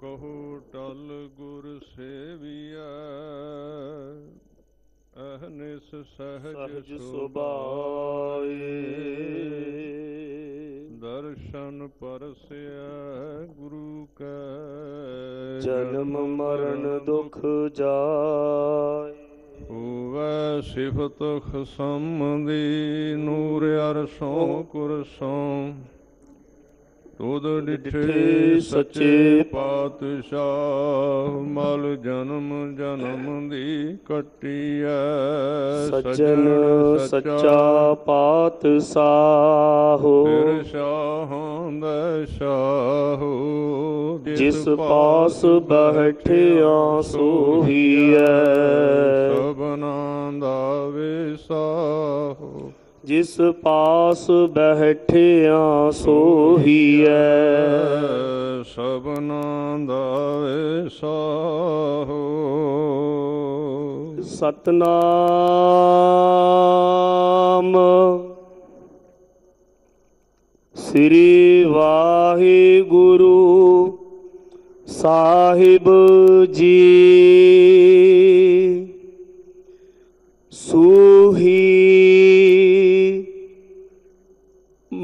ਕਹੋ ਟਲ ਗੁਰ ਸੇਵੀਐ ਅਹਨਿਸ ਸਹਜ ਸੁਭਾਏ। ਦਰਸ਼ਨ ਪਰਸਿਆ ਗੁਰੂ ਕੈ। ਜਨਮ ਮਰਨ ਦੁਖ ਜਾਏ। ਹੋਵੈ ਸਿਫਤ ਖਸਮ ਦੀ ਨੂਰ ਅਰਸੋਂ ਕੁਰਸੋਂ। ਤੁਧ ਡਿਠੇ ਸੱਚੇ ਪਾਤਸ਼ਾਹ ਮਲ ਜਨਮ ਜਨਮ ਦੀ ਕਟਿਐ। ਸੱਜਣ ਸੱਚਾ ਪਾਤ ਸਾਹੋ ਫਿਰ ਸ਼ਾਹਾਂ ਦਾ ਸ਼ਾਹੋ। ਜਿਸ ਪਾਸ ਬੈਠਿਆ ਸੋਹੀਐ। ਸਭਨਾਂ ਦਾ ਵਿਸਾਹੋ ਜਿਸ ਪਾਸ ਬੈਠਿਆ ਸੋਹੀਐ। ਸਭਨਾਂ ਦਾ ਵਿਸਾਹੋ ਸਤਨਾਮ ਸ੍ਰੀ ਵਾਹਿਗੁਰੂ ਸਾਹਿਬ ਜੀ।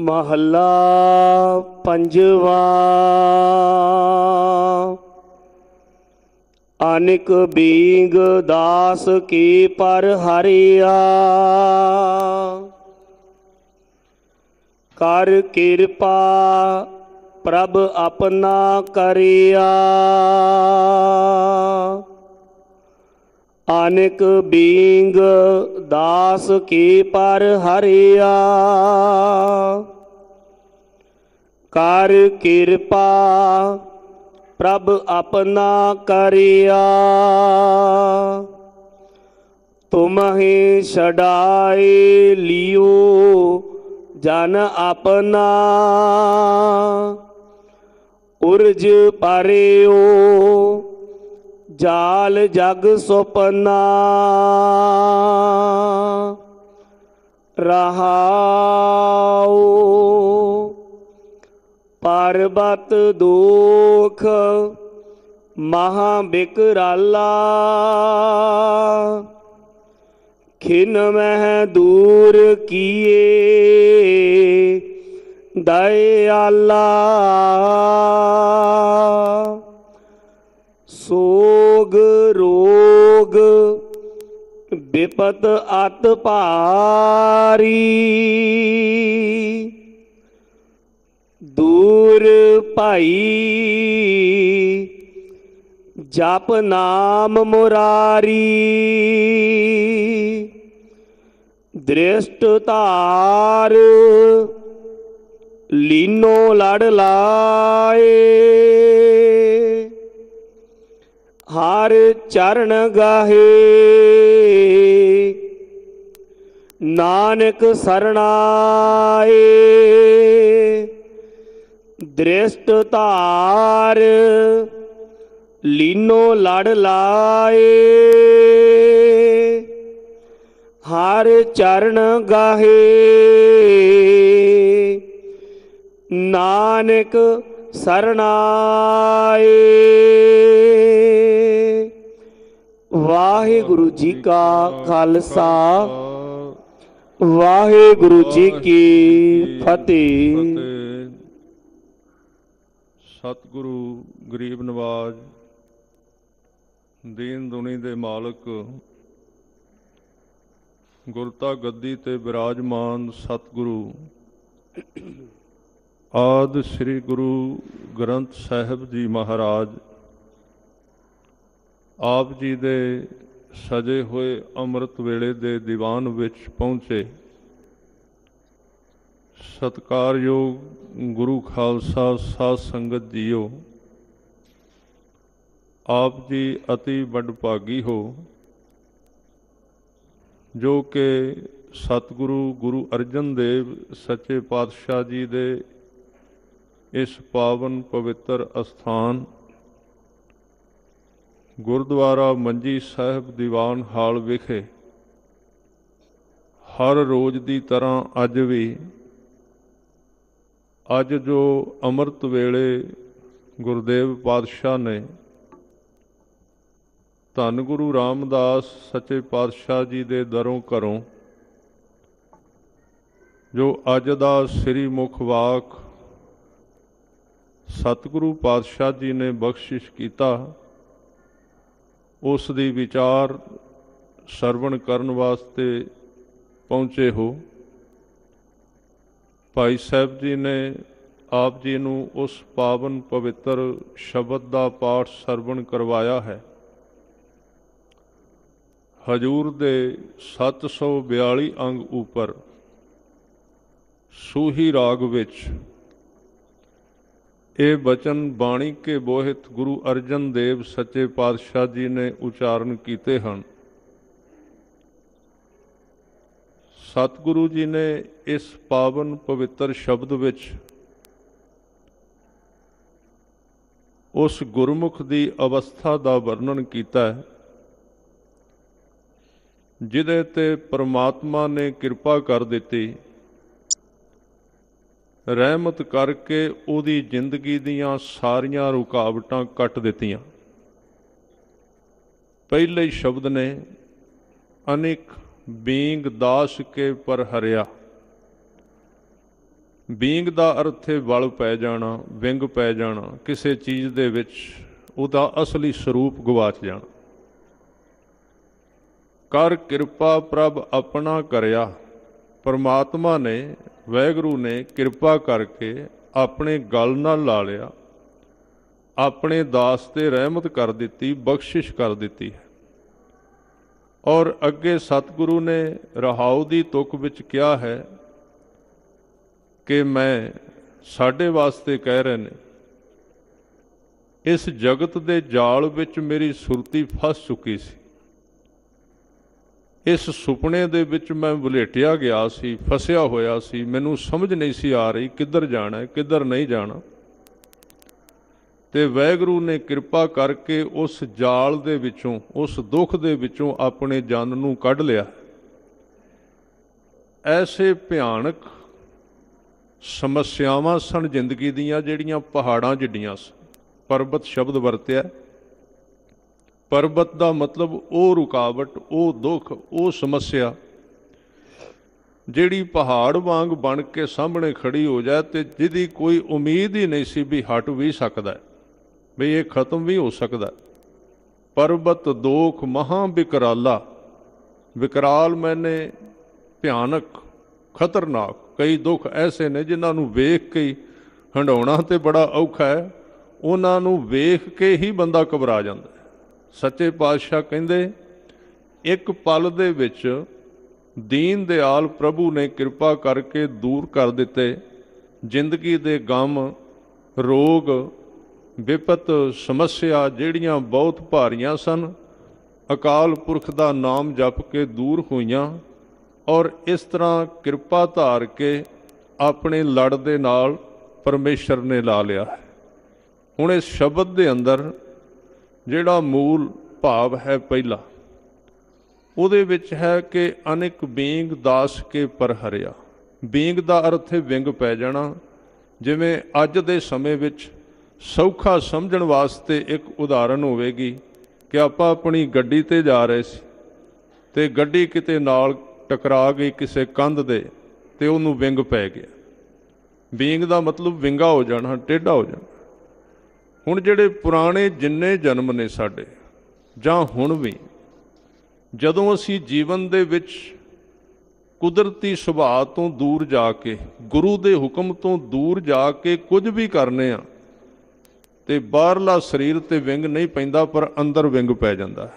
ਮਹੱਲਾ ਪੰਜਵਾ। ਅਨਿਕ ਬੀਗ ਦਾਸ ਕੀ ਪਰ ਹਰਿਆ। ਕਰ ਕਿਰਪਾ ਪ੍ਰਭ ਆਪਣਾ ਕਰਿਆ। ਅਨਿਕ ਬੀਗ ਦਾਸ ਕੀ ਪਰ ਹਰਿਆ। ਕਰ ਕਿਰਪਾ, ਪ੍ਰਭ ਆਪਣਾ ਕਰਿਆ। ਤੁਮਹੀ ਛਡਾਏ ਲਿਓ ਜਨ ਆਪਣਾ। ਉਰਜ ਪਰਿਓ, ਜਾਲ ਜਗ ਸੁਪਨਾ। ਰਹਾਉ ਪਰਬਤ ਦੋਖ ਮਹਾ ਬਿਕਰਾਲਾ ਖਿਨ ਮਹਿ ਦੂਰ ਕੀਏ ਦਇਆਲਾ। ਸੋਗ ਰੋਗ ਵਿਪਤ ਅਤ ਭਾਰੀ। ਦੂਰ ਭਾਈ, ਜਪ ਨਾਮ ਮੁਰਾਰੀ। ਦ੍ਰਿਸ਼ਟ ਧਾਰ, ਲੀਨੋ ਲੜ ਲਾਏ। ਹਰ ਚਰਨ ਗਾਹੇ। ਨਾਨਕ ਸਰਣਾਏ। ਦ੍ਰਿਸ਼ਟ ਧਾਰ, ਲੀਨੋ ਲੜ ਲਾਏ। ਹਰ ਚਰਨ ਗਾਹੇ। ਨਾਨਕ ਸਰਣਾਏ। ਵਾਹਿਗੁਰੂ ਜੀ ਕਾ ਖਾਲਸਾ। ਵਾਹਿਗੁਰੂ ਜੀ ਕੀ ਫਤਿਹ। ਫਤਿਹ। ਸਤਿਗੁਰੂ ਗਰੀਬ ਨਵਾਜ, ਦੀਨ ਦੁਨੀ ਦੇ ਮਾਲਕ ਗੁਰਤਾ ਗੱਦੀ ਤੇ ਵਿਰਾਜਮਾਨ ਸਤਿਗੁਰੂ, ਆਦ ਸ੍ਰੀ ਗੁਰੂ ਗ੍ਰੰਥ ਸਾਹਿਬ ਜੀ ਮਹਾਰਾਜ, ਆਪ ਜੀ ਦੇ ਸਜੇ ਹੋਏ ਅੰਮ੍ਰਿਤ ਵੇਲੇ ਦੇ ਦੀਵਾਨ ਵਿੱਚ ਪਹੁੰਚੇ। ਸਤਕਾਰਯੋਗ ਗੁਰੂ ਖਾਲਸਾ ਸਾਧ ਸੰਗਤ ਜੀਓ, ਆਪ ਜੀ ਅਤੀ ਵਡਭਾਗੀ ਹੋ, ਜੋ ਕਿ ਸਤਿਗੁਰੂ ਗੁਰੂ ਅਰਜਨ ਦੇਵ ਸੱਚੇ ਪਾਤਸ਼ਾਹ ਜੀ ਦੇ ਇਸ ਪਾਵਨ ਪਵਿੱਤਰ ਅਸਥਾਨ, ਗੁਰਦੁਆਰਾ ਮੰਜੀ ਸਾਹਿਬ ਦੀਵਾਨ ਹਾਲ ਵਿਖੇ, ਹਰ ਰੋਜ਼ ਦੀ ਤਰ੍ਹਾਂ ਅੱਜ ਵੀ ਅੱਜ ਜੋ ਅੰਮ੍ਰਿਤ ਵੇਲੇ ਗੁਰਦੇਵ ਪਾਤਸ਼ਾਹ ਨੇ ਧੰਨ ਗੁਰੂ ਰਾਮਦਾਸ ਸੱਚੇ ਪਾਤਸ਼ਾਹ ਜੀ ਦੇ ਦਰੋਂ ਘਰੋਂ ਜੋ ਅੱਜ ਦਾ ਸ੍ਰੀ ਮੁਖ ਵਾਕ ਸਤਿਗੁਰੂ ਪਾਤਸ਼ਾਹ ਜੀ ਨੇ ਬਖਸ਼ਿਸ਼ ਕੀਤਾ, ਉਸ ਦੀ ਵਿਚਾਰ ਸਰਵਣ ਕਰਨ ਵਾਸਤੇ ਪਹੁੰਚੇ ਹੋ। ਭਾਈ ਸਾਹਿਬ ਜੀ ਨੇ ਆਪ ਜੀ ਨੂੰ ਉਸ ਪਾਵਨ ਪਵਿੱਤਰ ਸ਼ਬਦ ਦਾ ਪਾਠ ਸਰਵਣ ਕਰਵਾਇਆ ਹੈ। ਹਜੂਰ ਦੇ 742 ਅੰਗ ਉੱਪਰ, ਸੂਹੀ ਰਾਗ ਵਿੱਚ, ਇਹ ਬਚਨ ਬਾਣੀ ਕੇ ਬੋਹਿਤ ਗੁਰੂ ਅਰਜਨ ਦੇਵ ਸੱਚੇ ਪਾਤਸ਼ਾਹ ਜੀ ਨੇ ਉਚਾਰਨ ਕੀਤੇ ਹਨ। ਸਤਿਗੁਰੂ ਜੀ ਨੇ ਇਸ ਪਾਵਨ ਪਵਿੱਤਰ ਸ਼ਬਦ ਵਿੱਚ ਉਸ ਗੁਰਮੁਖ ਦੀ ਅਵਸਥਾ ਦਾ ਵਰਣਨ ਕੀਤਾ ਹੈ, ਜਿਹਦੇ ਤੇ ਪ੍ਰਮਾਤਮਾ ਨੇ ਕਿਰਪਾ ਕਰ ਦਿੱਤੀ, ਰਹਿਮਤ ਕਰਕੇ ਉਹਦੀ ਜ਼ਿੰਦਗੀ ਦੀਆਂ ਸਾਰੀਆਂ ਰੁਕਾਵਟਾਂ ਕੱਟ ਦਿੱਤੀਆਂ। ਪਹਿਲੇ ਸ਼ਬਦ ਨੇ ਅਨੇਕ ਬੀਂਗ ਦਾਸ ਕੇ ਪਰ ਹਰਿਆ। ਬੀਂਗ ਦਾ ਅਰਥ ਹੈ ਵਲ ਪੈ ਜਾਣਾ, ਵਿੰਗ ਪੈ ਜਾਣਾ, ਕਿਸੇ ਚੀਜ਼ ਦੇ ਵਿੱਚ ਉਹਦਾ ਅਸਲੀ ਸਰੂਪ ਗਵਾਚ ਜਾਣਾ। ਕਰ ਕਿਰਪਾ ਪ੍ਰਭ ਆਪਣਾ ਕਰਿਆ। ਪਰਮਾਤਮਾ ਨੇ, ਵੈਗਰੂ ਨੇ ਕਿਰਪਾ ਕਰਕੇ ਆਪਣੇ ਗਲ ਨਾਲ ਲਾ ਲਿਆ। ਆਪਣੇ ਦਾਸ ਤੇ ਰਹਿਮਤ ਕਰ ਦਿੱਤੀ, ਬਖਸ਼ਿਸ਼ ਕਰ ਦਿੱਤੀ ਹੈ। ਔਰ ਅੱਗੇ ਸਤਿਗੁਰੂ ਨੇ ਰਹਾਉ ਦੀ ਤੁਕ ਵਿੱਚ ਕਿਹਾ ਹੈ ਕਿ ਮੈਂ ਸਾਡੇ ਵਾਸਤੇ ਕਹਿ ਰਹੇ ਨੇ, ਇਸ ਜਗਤ ਦੇ ਜਾਲ ਵਿੱਚ ਮੇਰੀ ਸੁਰਤੀ ਫਸ ਚੁੱਕੀ ਸੀ। ਇਸ ਸੁਪਨੇ ਦੇ ਵਿੱਚ ਮੈਂ ਬੁਲੇਟਿਆ ਗਿਆ ਸੀ, ਫਸਿਆ ਹੋਇਆ ਸੀ, ਮੈਨੂੰ ਸਮਝ ਨਹੀਂ ਸੀ ਆ ਰਹੀ ਕਿੱਧਰ ਜਾਣਾ ਹੈ, ਕਿੱਧਰ ਨਹੀਂ ਜਾਣਾ। ਤੇ ਵੈਗਰੂ ਨੇ ਕਿਰਪਾ ਕਰਕੇ ਉਸ ਜਾਲ ਦੇ ਵਿੱਚੋਂ, ਉਸ ਦੁੱਖ ਦੇ ਵਿੱਚੋਂ ਆਪਣੇ ਜਨ ਨੂੰ ਕੱਢ ਲਿਆ। ਐਸੇ ਭਿਆਨਕ ਸਮੱਸਿਆਵਾਂ ਸਨ ਜ਼ਿੰਦਗੀ ਦੀਆਂ ਜਿਹੜੀਆਂ ਪਹਾੜਾਂ ਜਿੱਡੀਆਂ ਸਨ। ਪਰਬਤ ਸ਼ਬਦ ਵਰਤਿਆ। ਪਰਬਤ ਦਾ ਮਤਲਬ ਉਹ ਰੁਕਾਵਟ, ਉਹ ਦੁੱਖ, ਉਹ ਸਮੱਸਿਆ ਜਿਹੜੀ ਪਹਾੜ ਵਾਂਗ ਬਣ ਕੇ ਸਾਹਮਣੇ ਖੜੀ ਹੋ ਜਾਏ ਤੇ ਜਿਹਦੀ ਕੋਈ ਉਮੀਦ ਹੀ ਨਹੀਂ ਸੀ ਵੀ ਹਟ ਵੀ ਸਕਦਾ। ਵੀ ਇਹ ਖਤਮ ਵੀ ਹੋ ਸਕਦਾ। ਪਰਬਤ, ਦੋਖ, ਮਹਾ ਵਿਕਰਾਲਾ ਵਿਕਰਾਲ ਮੈਨੇ ਭਿਆਨਕ, ਖਤਰਨਾਕ, ਕਈ ਦੁੱਖ ਐਸੇ ਨੇ ਜਿਨ੍ਹਾਂ ਨੂੰ ਵੇਖ ਕੇ ਹੰਡਾਉਣਾ ਤੇ ਬੜਾ ਔਖਾ ਹੈ। ਉਹਨਾਂ ਨੂੰ ਵੇਖ ਕੇ ਹੀ ਬੰਦਾ ਘਬਰਾ ਜਾਂਦਾ ਸੱਚੇ ਪਾਤਸ਼ਾਹ ਕਹਿੰਦੇ, ਇੱਕ ਪਲ ਦੇ ਵਿੱਚ ਦੀਨ ਦਿਆਲ ਪ੍ਰਭੂ ਨੇ ਕਿਰਪਾ ਕਰਕੇ ਦੂਰ ਕਰ ਦਿੱਤੇ। ਜ਼ਿੰਦਗੀ ਦੇ ਗਮ, ਰੋਗ ਵਿਪਤ ਸਮੱਸਿਆ ਜਿਹੜੀਆਂ ਬਹੁਤ ਭਾਰੀਆਂ ਸਨ, ਅਕਾਲ ਪੁਰਖ ਦਾ ਨਾਮ ਜਪ ਕੇ ਦੂਰ ਹੋਈਆਂ ਔਰ ਇਸ ਤਰ੍ਹਾਂ ਕਿਰਪਾ ਧਾਰ ਕੇ ਆਪਣੇ ਲੜ ਦੇ ਨਾਲ ਪਰਮੇਸ਼ਰ ਨੇ ਲਾ ਲਿਆ ਹੈ। ਹੁਣ ਇਸ ਸ਼ਬਦ ਦੇ ਅੰਦਰ ਜਿਹੜਾ ਮੂਲ ਭਾਵ ਹੈ ਪਹਿਲਾ, ਉਹਦੇ ਵਿੱਚ ਹੈ ਕਿ ਅਨੇਕ ਬੀਂਗ ਦਾਸ ਕੇ ਪਰ ਹਰਿਆ। ਬੀਂਗ ਦਾ ਅਰਥ ਹੈ ਵਿੰਗ ਪੈ ਜਾਣਾ, ਜਿਵੇਂ ਅੱਜ ਦੇ ਸਮੇਂ ਵਿੱਚ ਸੌਖਾ ਸਮਝਣ ਵਾਸਤੇ ਇੱਕ ਉਦਾਹਰਨ ਹੋਵੇਗੀ ਕਿ ਆਪਾਂ ਆਪਣੀ ਗੱਡੀ ਤੇ ਜਾ ਰਹੇ ਸੀ ਤੇ ਗੱਡੀ ਕਿਤੇ ਨਾਲ ਟਕਰਾ ਗਈ ਕਿਸੇ ਕੰਧ ਦੇ ਤੇ ਉਹਨੂੰ ਵਿੰਗ ਪੈ ਗਿਆ। ਬੀਂਗ ਦਾ ਮਤਲਬ ਵਿੰਗਾ ਹੋ ਜਾਣਾ, ਟੇਢਾ ਹੋ ਜਾਣਾ। ਹੁਣ ਜਿਹੜੇ ਪੁਰਾਣੇ ਜਿੰਨੇ ਜਨਮ ਨੇ ਸਾਡੇ, ਜਾਂ ਹੁਣ ਵੀ, ਜਦੋਂ ਅਸੀਂ ਜੀਵਨ ਦੇ ਵਿੱਚ ਕੁਦਰਤੀ ਸੁਭਾਅ ਤੋਂ ਦੂਰ ਜਾ ਕੇ, ਗੁਰੂ ਦੇ ਹੁਕਮ ਤੋਂ ਦੂਰ ਜਾ ਕੇ ਕੁਝ ਵੀ ਕਰਨੇ ਆ ਤੇ ਬਾਹਰਲਾ ਸਰੀਰ ਤੇ ਵਿੰਗ ਨਹੀਂ ਪੈਂਦਾ, ਪਰ ਅੰਦਰ ਵਿੰਗ ਪੈ ਜਾਂਦਾ ਹੈ।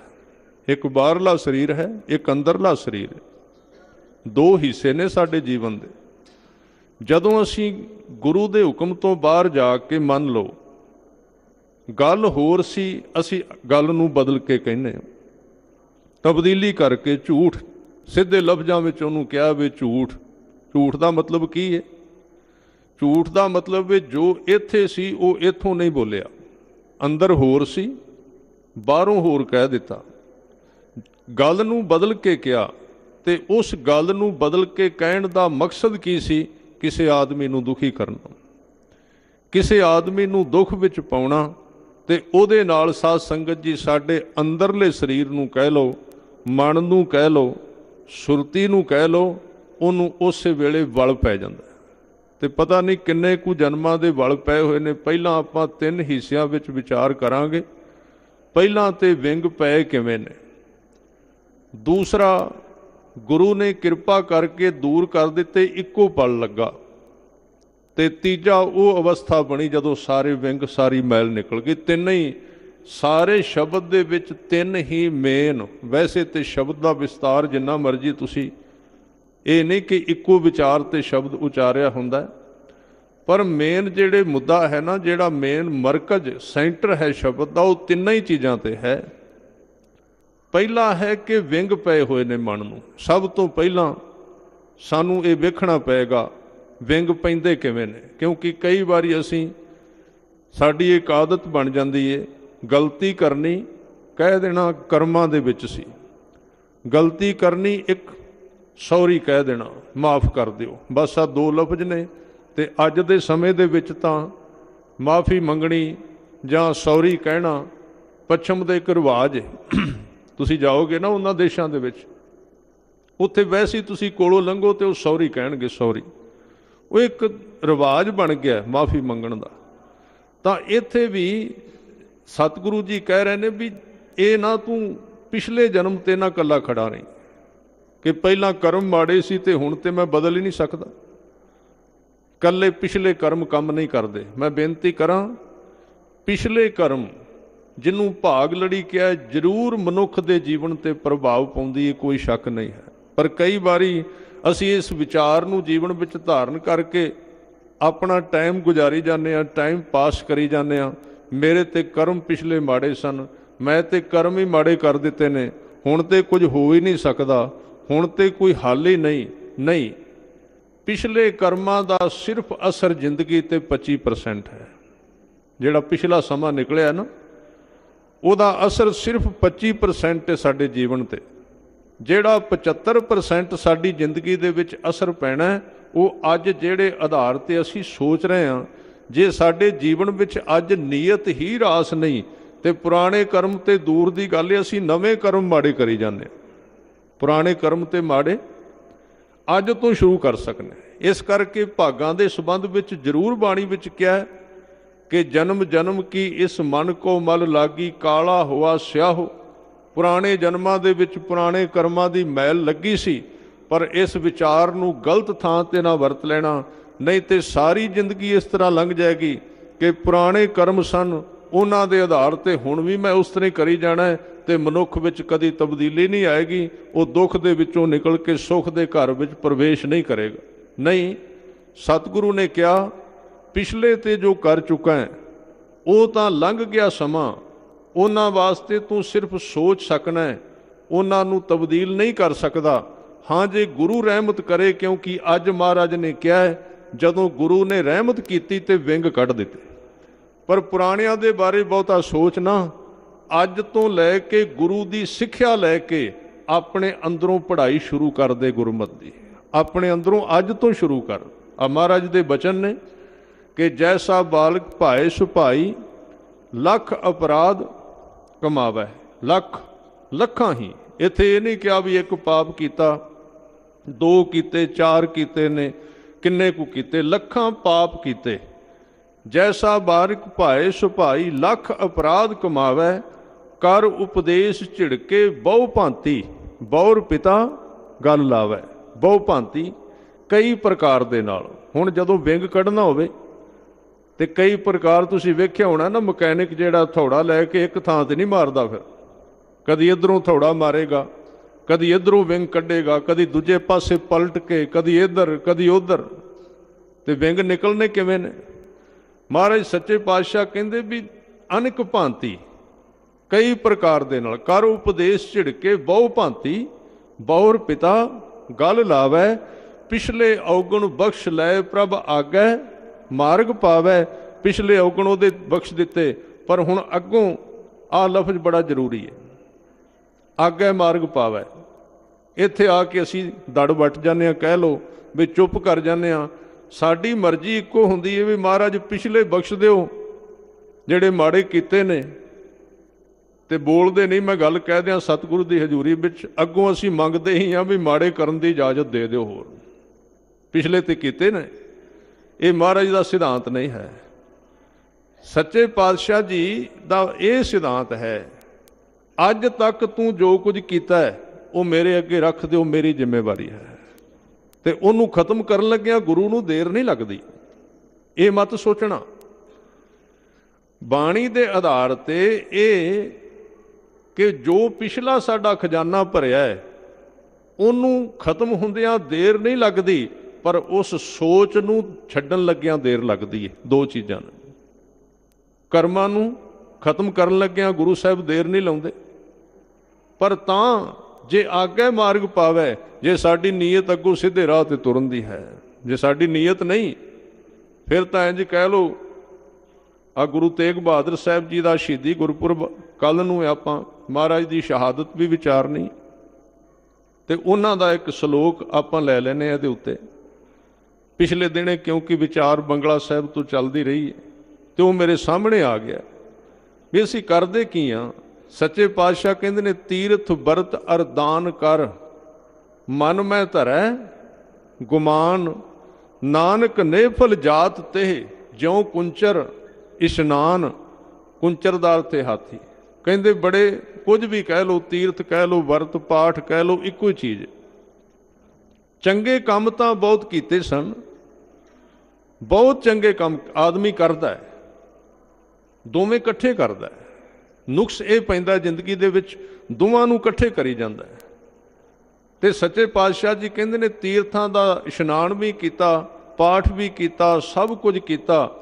ਇੱਕ ਬਾਹਰਲਾ ਸਰੀਰ ਹੈ, ਇੱਕ ਅੰਦਰਲਾ ਸਰੀਰ ਹੈ। ਦੋ ਹਿੱਸੇ ਨੇ ਸਾਡੇ ਜੀਵਨ ਦੇ। ਜਦੋਂ ਅਸੀਂ ਗੁਰੂ ਦੇ ਹੁਕਮ ਤੋਂ ਬਾਹਰ ਜਾ ਕੇ ਮੰਨ ਲਓ, ਗੱਲ ਹੋਰ ਸੀ, ਅਸੀਂ ਗੱਲ ਨੂੰ ਬਦਲ ਕੇ ਕਹਿੰਦੇ ਹਾਂ। ਤਬਦੀਲੀ ਕਰਕੇ ਝੂਠ, ਸਿੱਧੇ ਲਫ਼ਜ਼ਾਂ ਵਿੱਚ ਉਹਨੂੰ ਕਿਹਾ ਵੀ ਝੂਠ। ਝੂਠ ਦਾ ਮਤਲਬ ਕੀ ਹੈ? ਝੂਠ ਦਾ ਮਤਲਬ ਵੀ ਜੋ ਇੱਥੇ ਸੀ, ਉਹ ਇੱਥੋਂ ਨਹੀਂ ਬੋਲਿਆ। ਅੰਦਰ ਹੋਰ ਸੀ, ਬਾਹਰੋਂ ਹੋਰ ਕਹਿ ਦਿੱਤਾ। ਗੱਲ ਨੂੰ ਬਦਲ ਕੇ ਕਿਹਾ ਤੇ ਉਸ ਗੱਲ ਨੂੰ ਬਦਲ ਕੇ ਕਹਿਣ ਦਾ ਮਕਸਦ ਕੀ ਸੀ? ਕਿਸੇ ਆਦਮੀ ਨੂੰ ਦੁਖੀ ਕਰਨਾ। ਕਿਸੇ ਆਦਮੀ ਨੂੰ ਦੁੱਖ ਵਿੱਚ ਪਾਉਣਾ ਤੇ ਉਹਦੇ ਨਾਲ ਸਾਧ ਸੰਗਤ ਜੀ ਸਾਡੇ ਅੰਦਰਲੇ ਸਰੀਰ ਨੂੰ ਕਹਿ ਲਓ, ਮਨ ਨੂੰ ਕਹਿ ਲਓ, ਸੁਰਤੀ ਨੂੰ ਕਹਿ ਲਓ, ਉਹਨੂੰ ਉਸੇ ਵੇਲੇ ਵਲ ਪੈ ਜਾਂਦਾ। ਤੇ ਪਤਾ ਨਹੀਂ ਕਿੰਨੇ ਕੁ ਜਨਮਾਂ ਦੇ ਵਲ ਪਏ ਹੋਏ ਨੇ। ਪਹਿਲਾਂ ਆਪਾਂ ਤਿੰਨ ਹਿੱਸਿਆਂ ਵਿੱਚ ਵਿਚਾਰ ਕਰਾਂਗੇ। ਪਹਿਲਾਂ ਤੇ ਵਿੰਗ ਪਏ ਕਿਵੇਂ ਨੇ? ਦੂਸਰਾ, ਗੁਰੂ ਨੇ ਕਿਰਪਾ ਕਰਕੇ ਦੂਰ ਕਰ ਦਿੱਤੇ, ਇੱਕੋ ਪਲ ਲੱਗਾ। ਤੇ ਤੀਜਾ, ਉਹ ਅਵਸਥਾ ਬਣੀ ਜਦੋਂ ਸਾਰੇ ਵਿੰਗ, ਸਾਰੀ ਮੈਲ ਨਿਕਲ ਗਈ। ਤਿੰਨ ਹੀ, ਸਾਰੇ ਸ਼ਬਦ ਦੇ ਵਿੱਚ ਤਿੰਨ ਹੀ ਮੇਨ। ਵੈਸੇ ਤੇ ਸ਼ਬਦ ਦਾ ਵਿਸਤਾਰ ਜਿੰਨਾ ਮਰਜ਼ੀ ਤੁਸੀਂ ਇਹ ਨਹੀਂ ਕਿ ਇੱਕੋ ਵਿਚਾਰ ਤੇ ਸ਼ਬਦ ਉਚਾਰਿਆ ਹੁੰਦਾ ਪਰ ਮੇਨ ਜਿਹੜੇ ਮੁੱਦਾ ਹੈ ਨਾ, ਜਿਹੜਾ ਮੇਨ ਮਰਕਜ਼ ਸੈਂਟਰ ਹੈ ਸ਼ਬਦ ਦਾ, ਉਹ ਤਿੰਨਾਂ ਹੀ ਚੀਜ਼ਾਂ ਤੇ ਹੈ। ਪਹਿਲਾ ਹੈ ਕਿ ਵਿੰਗ ਪਏ ਹੋਏ ਨੇ ਮਨ ਨੂੰ। ਸਭ ਤੋਂ ਪਹਿਲਾਂ ਸਾਨੂੰ ਇਹ ਵੇਖਣਾ ਪਏਗਾ, ਵਿੰਗ ਪੈਂਦੇ ਕਿਵੇਂ ਨੇ। ਕਿਉਂਕਿ ਕਈ ਵਾਰੀ ਅਸੀਂ, ਸਾਡੀ ਇੱਕ ਆਦਤ ਬਣ ਜਾਂਦੀ ਏ, ਗਲਤੀ ਕਰਨੀ, ਕਹਿ ਦੇਣਾ ਕਰਮਾਂ ਦੇ ਵਿੱਚ ਸੀ। ਗਲਤੀ ਕਰਨੀ ਇੱਕ ਸੌਰੀ ਕਹਿ ਦੇਣਾ, ਮਾਫ ਕਰ ਦਿਓ। ਬਸ ਆ ਦੋ ਲਫ਼ਜ਼ ਨੇ ਤੇ ਅੱਜ ਦੇ ਸਮੇਂ ਦੇ ਵਿੱਚ ਤਾਂ ਮਾਫੀ ਮੰਗਣੀ ਜਾਂ ਸੌਰੀ ਕਹਿਣਾ ਪੱਛਮ ਦਾ ਇੱਕ ਰਿਵਾਜ ਹੈ ਤੁਸੀਂ ਜਾਓਗੇ ਨਾ ਉਹਨਾਂ ਦੇਸ਼ਾਂ ਦੇ ਵਿੱਚ, ਉੱਥੇ ਵੈਸੇ ਹੀ ਤੁਸੀਂ ਕੋਲੋਂ ਲੰਘੋ ਤੇ ਉਹ ਸੌਰੀ ਕਹਿਣਗੇ, ਸੌਰੀ। ਉਹ ਇੱਕ ਰਿਵਾਜ ਬਣ ਗਿਆ ਮਾਫੀ ਮੰਗਣ ਦਾ। ਤਾਂ ਇੱਥੇ ਵੀ ਸਤਿਗੁਰੂ ਜੀ ਕਹਿ ਰਹੇ ਨੇ ਵੀ ਇਹ ਨਾ ਤੂੰ ਪਿਛਲੇ ਜਨਮ ਤੇ ਨਾ ਕੱਲਾ ਖੜਾ ਰਹੀ। ਕਿ ਪਹਿਲਾਂ ਕਰਮ ਮਾੜੇ ਸੀ ਤੇ ਹੁਣ ਤੇ ਮੈਂ ਬਦਲ ਹੀ ਨਹੀਂ ਸਕਦਾ। ਕੱਲੇ ਪਿਛਲੇ ਕਰਮ ਕੰਮ ਨਹੀਂ ਕਰਦੇ। ਮੈਂ ਬੇਨਤੀ ਕਰਾਂ, ਪਿਛਲੇ ਕਰਮ ਜਿਹਨੂੰ ਭਾਗ ਲੜੀ ਕਿਹਾ ਜ਼ਰੂਰ ਮਨੁੱਖ ਦੇ ਜੀਵਨ ਤੇ ਪ੍ਰਭਾਵ ਪਾਉਂਦੀ ਹੈ ਕੋਈ ਸ਼ੱਕ ਨਹੀਂ ਹੈ। ਪਰ ਕਈ ਵਾਰੀ ਅਸੀਂ ਇਸ ਵਿਚਾਰ ਨੂੰ ਜੀਵਨ ਵਿੱਚ ਧਾਰਨ ਕਰਕੇ ਆਪਣਾ ਟਾਈਮ ਗੁਜ਼ਾਰੀ ਜਾਂਦੇ ਆ ਟਾਈਮ ਪਾਸ ਕਰੀ ਜਾਂਦੇ ਆ ਮੇਰੇ ਤੇ ਕਰਮ ਪਿਛਲੇ ਮਾੜੇ ਸਨ, ਮੈਂ ਤੇ ਕਰਮ ਹੀ ਮਾੜੇ ਕਰ ਦਿੱਤੇ ਨੇ। ਹੁਣ ਤੇ ਕੁਝ ਹੋ ਹੀ ਨਹੀਂ ਸਕਦਾ। ਹੁਣ ਤੇ ਕੋਈ ਹੱਲ ਹੀ ਨਹੀਂ ਨਹੀਂ। ਪਿਛਲੇ ਕਰਮਾਂ ਦਾ ਸਿਰਫ ਅਸਰ ਜ਼ਿੰਦਗੀ ਤੇ 25% ਹੈ। ਜਿਹੜਾ ਪਿਛਲਾ ਸਮਾਂ ਨਿਕਲਿਆ ਨਾ, ਉਹਦਾ ਅਸਰ ਸਿਰਫ 25% ਹੈ ਸਾਡੇ ਜੀਵਨ ਤੇ। ਜਿਹੜਾ 75% ਸਾਡੀ ਜ਼ਿੰਦਗੀ ਦੇ ਵਿੱਚ ਅਸਰ ਪੈਣਾ ਉਹ ਅੱਜ ਜਿਹੜੇ ਆਧਾਰ ਤੇ ਅਸੀਂ ਸੋਚ ਰਹੇ ਹਾਂ, ਜੇ ਸਾਡੇ ਜੀਵਨ ਵਿੱਚ ਅੱਜ ਨੀਅਤ ਹੀ ਰਾਸ ਨਹੀਂ, ਤੇ ਪੁਰਾਣੇ ਕਰਮ ਤੇ ਦੂਰ ਦੀ ਗੱਲ ਹੈ, ਅਸੀਂ ਨਵੇਂ ਕਰਮ ਮਾੜੇ ਕਰੀ ਜਾਂਦੇ ਹਾਂ। ਪੁਰਾਣੇ ਕਰਮ ਤੇ ਮਾੜੇ ਅੱਜ ਤੋਂ ਸ਼ੁਰੂ ਕਰ ਸਕਨੇ। ਇਸ ਕਰਕੇ ਭਾਗਾਂ ਦੇ ਸੰਬੰਧ ਵਿੱਚ ਜ਼ਰੂਰ ਬਾਣੀ ਵਿੱਚ ਕਿਹਾ ਹੈ ਕਿ ਜਨਮ ਜਨਮ ਕੀ ਇਸ ਮਨ ਕੋ ਮਲ ਲਾਗੀ, ਕਾਲਾ ਹੋਆ ਸਿਆਹੋ। ਪੁਰਾਣੇ ਜਨਮਾਂ ਦੇ ਵਿੱਚ ਪੁਰਾਣੇ ਕਰਮਾਂ ਦੀ ਮੈਲ ਲੱਗੀ ਸੀ, ਪਰ ਇਸ ਵਿਚਾਰ ਨੂੰ ਗਲਤ ਥਾਂ ਤੇ ਨਾ ਵਰਤ ਲੈਣਾ, ਨਹੀਂ ਤੇ ਸਾਰੀ ਜ਼ਿੰਦਗੀ ਇਸ ਤਰ੍ਹਾਂ ਲੰਘ ਜਾਏਗੀ ਕਿ ਪੁਰਾਣੇ ਕਰਮ ਸਨ ਉਹਨਾਂ ਦੇ ਆਧਾਰ ਤੇ ਹੁਣ ਵੀ ਮੈਂ ਉਸ ਤਰ੍ਹਾਂ ਹੀ ਕਰੀ ਜਾਣਾ ਹੈ ਤੇ ਮਨੁੱਖ ਵਿੱਚ ਕਦੀ ਤਬਦੀਲੀ ਨਹੀਂ ਆਏਗੀ, ਉਹ ਦੁੱਖ ਦੇ ਵਿੱਚੋਂ ਨਿਕਲ ਕੇ ਸੁੱਖ ਦੇ ਘਰ ਵਿੱਚ ਪ੍ਰਵੇਸ਼ ਨਹੀਂ ਕਰੇਗਾ। ਨਹੀਂ, ਸਤਿਗੁਰੂ ਨੇ ਕਿਹਾ, ਪਿਛਲੇ ਤੇ ਜੋ ਕਰ ਚੁੱਕਾ ਹੈ, ਉਹ ਤਾਂ ਲੰਘ ਗਿਆ ਸਮਾਂ, ਉਹਨਾਂ ਵਾਸਤੇ ਤੂੰ ਸਿਰਫ ਸੋਚ ਸਕਣਾ ਹੈ, ਉਹਨਾਂ ਨੂੰ ਤਬਦੀਲ ਨਹੀਂ ਕਰ ਸਕਦਾ। ਹਾਂ, ਜੇ ਗੁਰੂ ਰਹਿਮਤ ਕਰੇ, ਕਿਉਂਕਿ ਅੱਜ ਮਹਾਰਾਜ ਨੇ ਕਿਹਾ ਜਦੋਂ ਗੁਰੂ ਨੇ ਰਹਿਮਤ ਕੀਤੀ ਤੇ ਵਿੰਗ ਕੱਢ ਦਿੱਤੇ। ਪਰ ਪੁਰਾਣਿਆਂ ਦੇ ਬਾਰੇ ਬਹੁਤਾ ਸੋਚ ਨਾ। ਅੱਜ ਤੋਂ ਲੈ ਕੇ ਗੁਰੂ ਦੀ ਸਿੱਖਿਆ ਲੈ ਕੇ ਆਪਣੇ ਅੰਦਰੋਂ ਪੜ੍ਹਾਈ ਸ਼ੁਰੂ ਕਰ ਦੇ ਗੁਰਮਤ ਦੀ। ਆਪਣੇ ਅੰਦਰੋਂ ਅੱਜ ਤੋਂ ਸ਼ੁਰੂ ਕਰ। ਆ ਮਹਾਰਾਜ ਦੇ ਬਚਨ ਨੇ ਕਿ ਜੈਸਾ ਬਾਲਕ ਭਾਏ ਸੁਭਾਈ, ਲੱਖ ਅਪਰਾਧ ਕਮਾਵੇ, ਲੱਖ, ਲੱਖਾਂ ਹੀ। ਇੱਥੇ ਇਹ ਨਹੀਂ ਕਿਹਾ ਵੀ ਇੱਕ ਪਾਪ ਕੀਤਾ, ਦੋ ਕੀਤੇ, ਚਾਰ ਕੀਤੇ ਨੇ, ਕਿੰਨੇ ਕੁ ਕੀਤੇ, ਲੱਖਾਂ ਪਾਪ ਕੀਤੇ। ਜੈਸਾ ਬਾਰਿਕ ਭਾਏ ਸੁਭਾਈ ਲੱਖ ਅਪਰਾਧ ਕਮਾਵੇ, ਕਰ ਉਪਦੇਸ਼ ਝਿੜਕੇ ਬਹੁ ਭਾਂਤੀ, ਬੌਰ ਪਿਤਾ ਗੱਲ ਲਾਵੇ। ਬਹੁ ਭਾਂਤੀ ਕਈ ਪ੍ਰਕਾਰ ਦੇ ਨਾਲ। ਹੁਣ ਜਦੋਂ ਵਿੰਗ ਕੱਢਣਾ ਹੋਵੇ, ਤੇ ਕਈ ਪ੍ਰਕਾਰ ਤੁਸੀਂ ਵੇਖਿਆ ਹੋਣਾ ਨਾ, ਮਕੈਨਿਕ ਜਿਹੜਾ ਥੌੜਾ ਲੈ ਕੇ ਇੱਕ ਥਾਂ ਤੇ ਨਹੀਂ ਮਾਰਦਾ ਫਿਰ। ਕਦੀ ਇਧਰੋਂ ਥੌੜਾ ਮਾਰੇਗਾ, ਕਦੀ ਇਧਰੋਂ ਵਿੰਗ ਕੱਢੇਗਾ, ਕਦੀ ਦੂਜੇ ਪਾਸੇ ਪਲਟ ਕੇ, ਕਦੀ ਇਧਰ, ਕਦੀ ਉਧਰ। ਤੇ ਵਿੰਗ ਨਿਕਲਨੇ ਕਿਵੇਂ ਨੇ? ਮਹਾਰਾਜ ਸੱਚੇ ਪਾਤਸ਼ਾਹ ਕਹਿੰਦੇ ਵੀ ਅਨੇਕ ਭਾਂਤੀ ਕਈ ਪ੍ਰਕਾਰ ਦੇ ਨਾਲ, ਕਰ ਉਪਦੇਸ਼ ਝਿੜਕੇ, ਬਹੁ ਭਾਂਤੀ, ਬਹੁਰ ਪਿਤਾ, ਗੱਲ ਲਾਵੇ, ਪਿਛਲੇ ਔਗਣ ਬਖਸ਼ ਲੈ ਪ੍ਰਭ ਆਗੈ, ਮਾਰਗ ਪਾਵੇ, ਪਿਛਲੇ ਔਗਣ ਉਹਦੇ ਬਖਸ਼ ਦਿੱਤੇ, ਪਰ ਹੁਣ ਅੱਗੋਂ ਆ ਲਫ਼ਜ਼ ਬੜਾ ਜ਼ਰੂਰੀ ਹੈ। ਆਗੈ, ਮਾਰਗ ਪਾਵੇ। ਇੱਥੇ ਆ ਕੇ ਅਸੀਂ ਦੜ ਵੱਟ ਜਾਂਦੇ ਆ ਕਹਿ ਲੋ ਵੀ ਚੁੱਪ ਕਰ ਜਾਂਦੇ ਆ ਸਾਡੀ ਮਰਜ਼ੀ ਇੱਕੋ ਹੁੰਦੀ ਹੈ ਵੀ ਮਹਾਰਾਜ ਪਿਛਲੇ ਬਖਸ਼ ਦਿਓ, ਜਿਹੜੇ ਮਾੜੇ ਕੀਤੇ ਨੇ। ਤੇ ਬੋਲਦੇ ਨਹੀਂ, ਮੈਂ ਗੱਲ ਕਹਿ ਦਿਆਂ ਸਤਿਗੁਰੂ ਦੀ ਹਜ਼ੂਰੀ ਵਿੱਚ, ਅੱਗੋਂ ਅਸੀਂ ਮੰਗਦੇ ਹੀ ਆ ਵੀ ਮਾੜੇ ਕਰਨ ਦੀ ਇਜਾਜ਼ਤ ਦੇ ਦਿਓ ਹੋਰ। ਪਿਛਲੇ ਤੇ ਕੀਤੇ ਨੇ। ਇਹ ਮਹਾਰਾਜ ਦਾ ਸਿਧਾਂਤ ਨਹੀਂ ਹੈ। ਸੱਚੇ ਪਾਤਸ਼ਾਹ ਜੀ ਦਾ ਇਹ ਸਿਧਾਂਤ ਹੈ, ਅੱਜ ਤੱਕ ਤੂੰ ਜੋ ਕੁਝ ਕੀਤਾ ਹੈ, ਉਹ ਮੇਰੇ ਅੱਗੇ ਰੱਖ ਦਿਓ, ਮੇਰੀ ਜ਼ਿੰਮੇਵਾਰੀ ਹੈ। ਤੇ ਉਹਨੂੰ ਖਤਮ ਕਰਨ ਲੱਗਿਆ ਗੁਰੂ ਨੂੰ ਦੇਰ ਨਹੀਂ ਲੱਗਦੀ। ਇਹ ਮਤ ਸੋਚਣਾ। ਬਾਣੀ ਦੇ ਆਧਾਰ ਤੇ ਇਹ ਕਿ ਜੋ ਪਿਛਲਾ ਸਾਡਾ ਖਜ਼ਾਨਾ ਭਰਿਆ ਹੈ, ਉਹਨੂੰ ਖਤਮ ਹੁੰਦਿਆਂ ਦੇਰ ਨਹੀਂ ਲੱਗਦੀ, ਪਰ ਉਸ ਸੋਚ ਨੂੰ ਛੱਡਣ ਲੱਗਿਆਂ ਦੇਰ ਲੱਗਦੀ ਹੈ, ਦੋ ਚੀਜ਼ਾਂ ਨੇ। ਕਰਮਾਂ ਨੂੰ ਖਤਮ ਕਰਨ ਲੱਗਿਆਂ ਗੁਰੂ ਸਾਹਿਬ ਦੇਰ ਨਹੀਂ ਲਾਉਂਦੇ, ਪਰ ਤਾਂ ਜੇ ਆਗੇ ਮਾਰਗ ਪਾਵੇ, ਜੇ ਸਾਡੀ ਨੀਅਤ ਅੱਗੋਂ ਸਿੱਧੇ ਰਾਹ ਤੇ ਤੁਰਨ ਦੀ ਹੈ, ਜੇ ਸਾਡੀ ਨੀਅਤ ਨਹੀਂ, ਫਿਰ ਤਾਂ ਇੰਜ ਕਹਿ ਲੋ ਆ ਗੁਰੂ ਤੇਗ ਬਹਾਦਰ ਸਾਹਿਬ ਜੀ ਦਾ ਸ਼ਹੀਦੀ ਗੁਰਪੁਰਬ, ਕੱਲ ਨੂੰ ਹੈ ਆਪਾਂ ਮਹਾਰਾਜ ਦੀ ਸ਼ਹਾਦਤ ਵੀ ਵਿਚਾਰਨੀ। ਤੇ ਉਹਨਾਂ ਦਾ ਇੱਕ ਸ਼ਲੋਕ ਆਪਾਂ ਲੈ ਲੈਨੇ ਆ ਇਹਦੇ ਉੱਤੇ। ਪਿਛਲੇ ਦਿਨੇ ਕਿਉਂਕਿ ਵਿਚਾਰ ਬੰਗਲਾ ਸਾਹਿਬ ਤੋਂ ਚੱਲਦੀ ਰਹੀ ਹੈ, ਤੇ ਉਹ ਮੇਰੇ ਸਾਹਮਣੇ ਆ ਗਿਆ। ਵੀ ਅਸੀਂ ਕਰਦੇ ਕੀ ਆ? ਸੱਚੇ ਪਾਤਸ਼ਾਹ ਕਹਿੰਦੇ ਨੇ, ਤੀਰਥ ਵਰਤ ਅਰਦਾਨ ਕਰ। ਮਨ ਮੈਂ ਧਰੈ, ਗੁਮਾਨ, ਨਾਨਕ ਨੇਫਲ ਜਾਤ ਤੇ ਜਿਉ ਕੁੰਚਰ ਇਸ਼ਨਾਨ ਕੁੰਚਰ ਦਾ ਅਰਥ ਹੈ ਹਾਥੀ। ਕਹਿੰਦੇ ਬੜੇ ਕੁਝ ਵੀ ਕਹਿ ਲੋ ਤੀਰਥ ਕਹਿ ਲੋ ਵਰਤ ਪਾਠ ਕਹਿ ਲੋ ਇੱਕੋ ਹੀ ਚੀਜ਼। ਚੰਗੇ ਕੰਮ ਤਾਂ ਬਹੁਤ ਕੀਤੇ ਸਨ। ਬਹੁਤ ਚੰਗੇ ਕੰਮ ਆਦਮੀ ਕਰਦਾ ਹੈ। ਦੋਵੇਂ ਇਕੱਠੇ ਕਰਦਾ ਹੈ। ਨੁਕਸ ਇਹ ਪੈਂਦਾ ਜ਼ਿੰਦਗੀ ਦੇ ਵਿੱਚ ਦੋਵਾਂ ਨੂੰ ਇਕੱਠੇ ਕਰੀ ਜਾਂਦਾ ਹੈ। ਤੇ ਸੱਚੇ ਪਾਤਸ਼ਾਹ ਜੀ ਕਹਿੰਦੇ ਨੇ ਤੀਰਥਾਂ ਦਾ ਇਸ਼ਨਾਨ ਵੀ ਕੀਤਾ, ਪਾਠ ਵੀ ਕੀਤਾ, ਸਭ ਕੁਝ ਕੀਤਾ,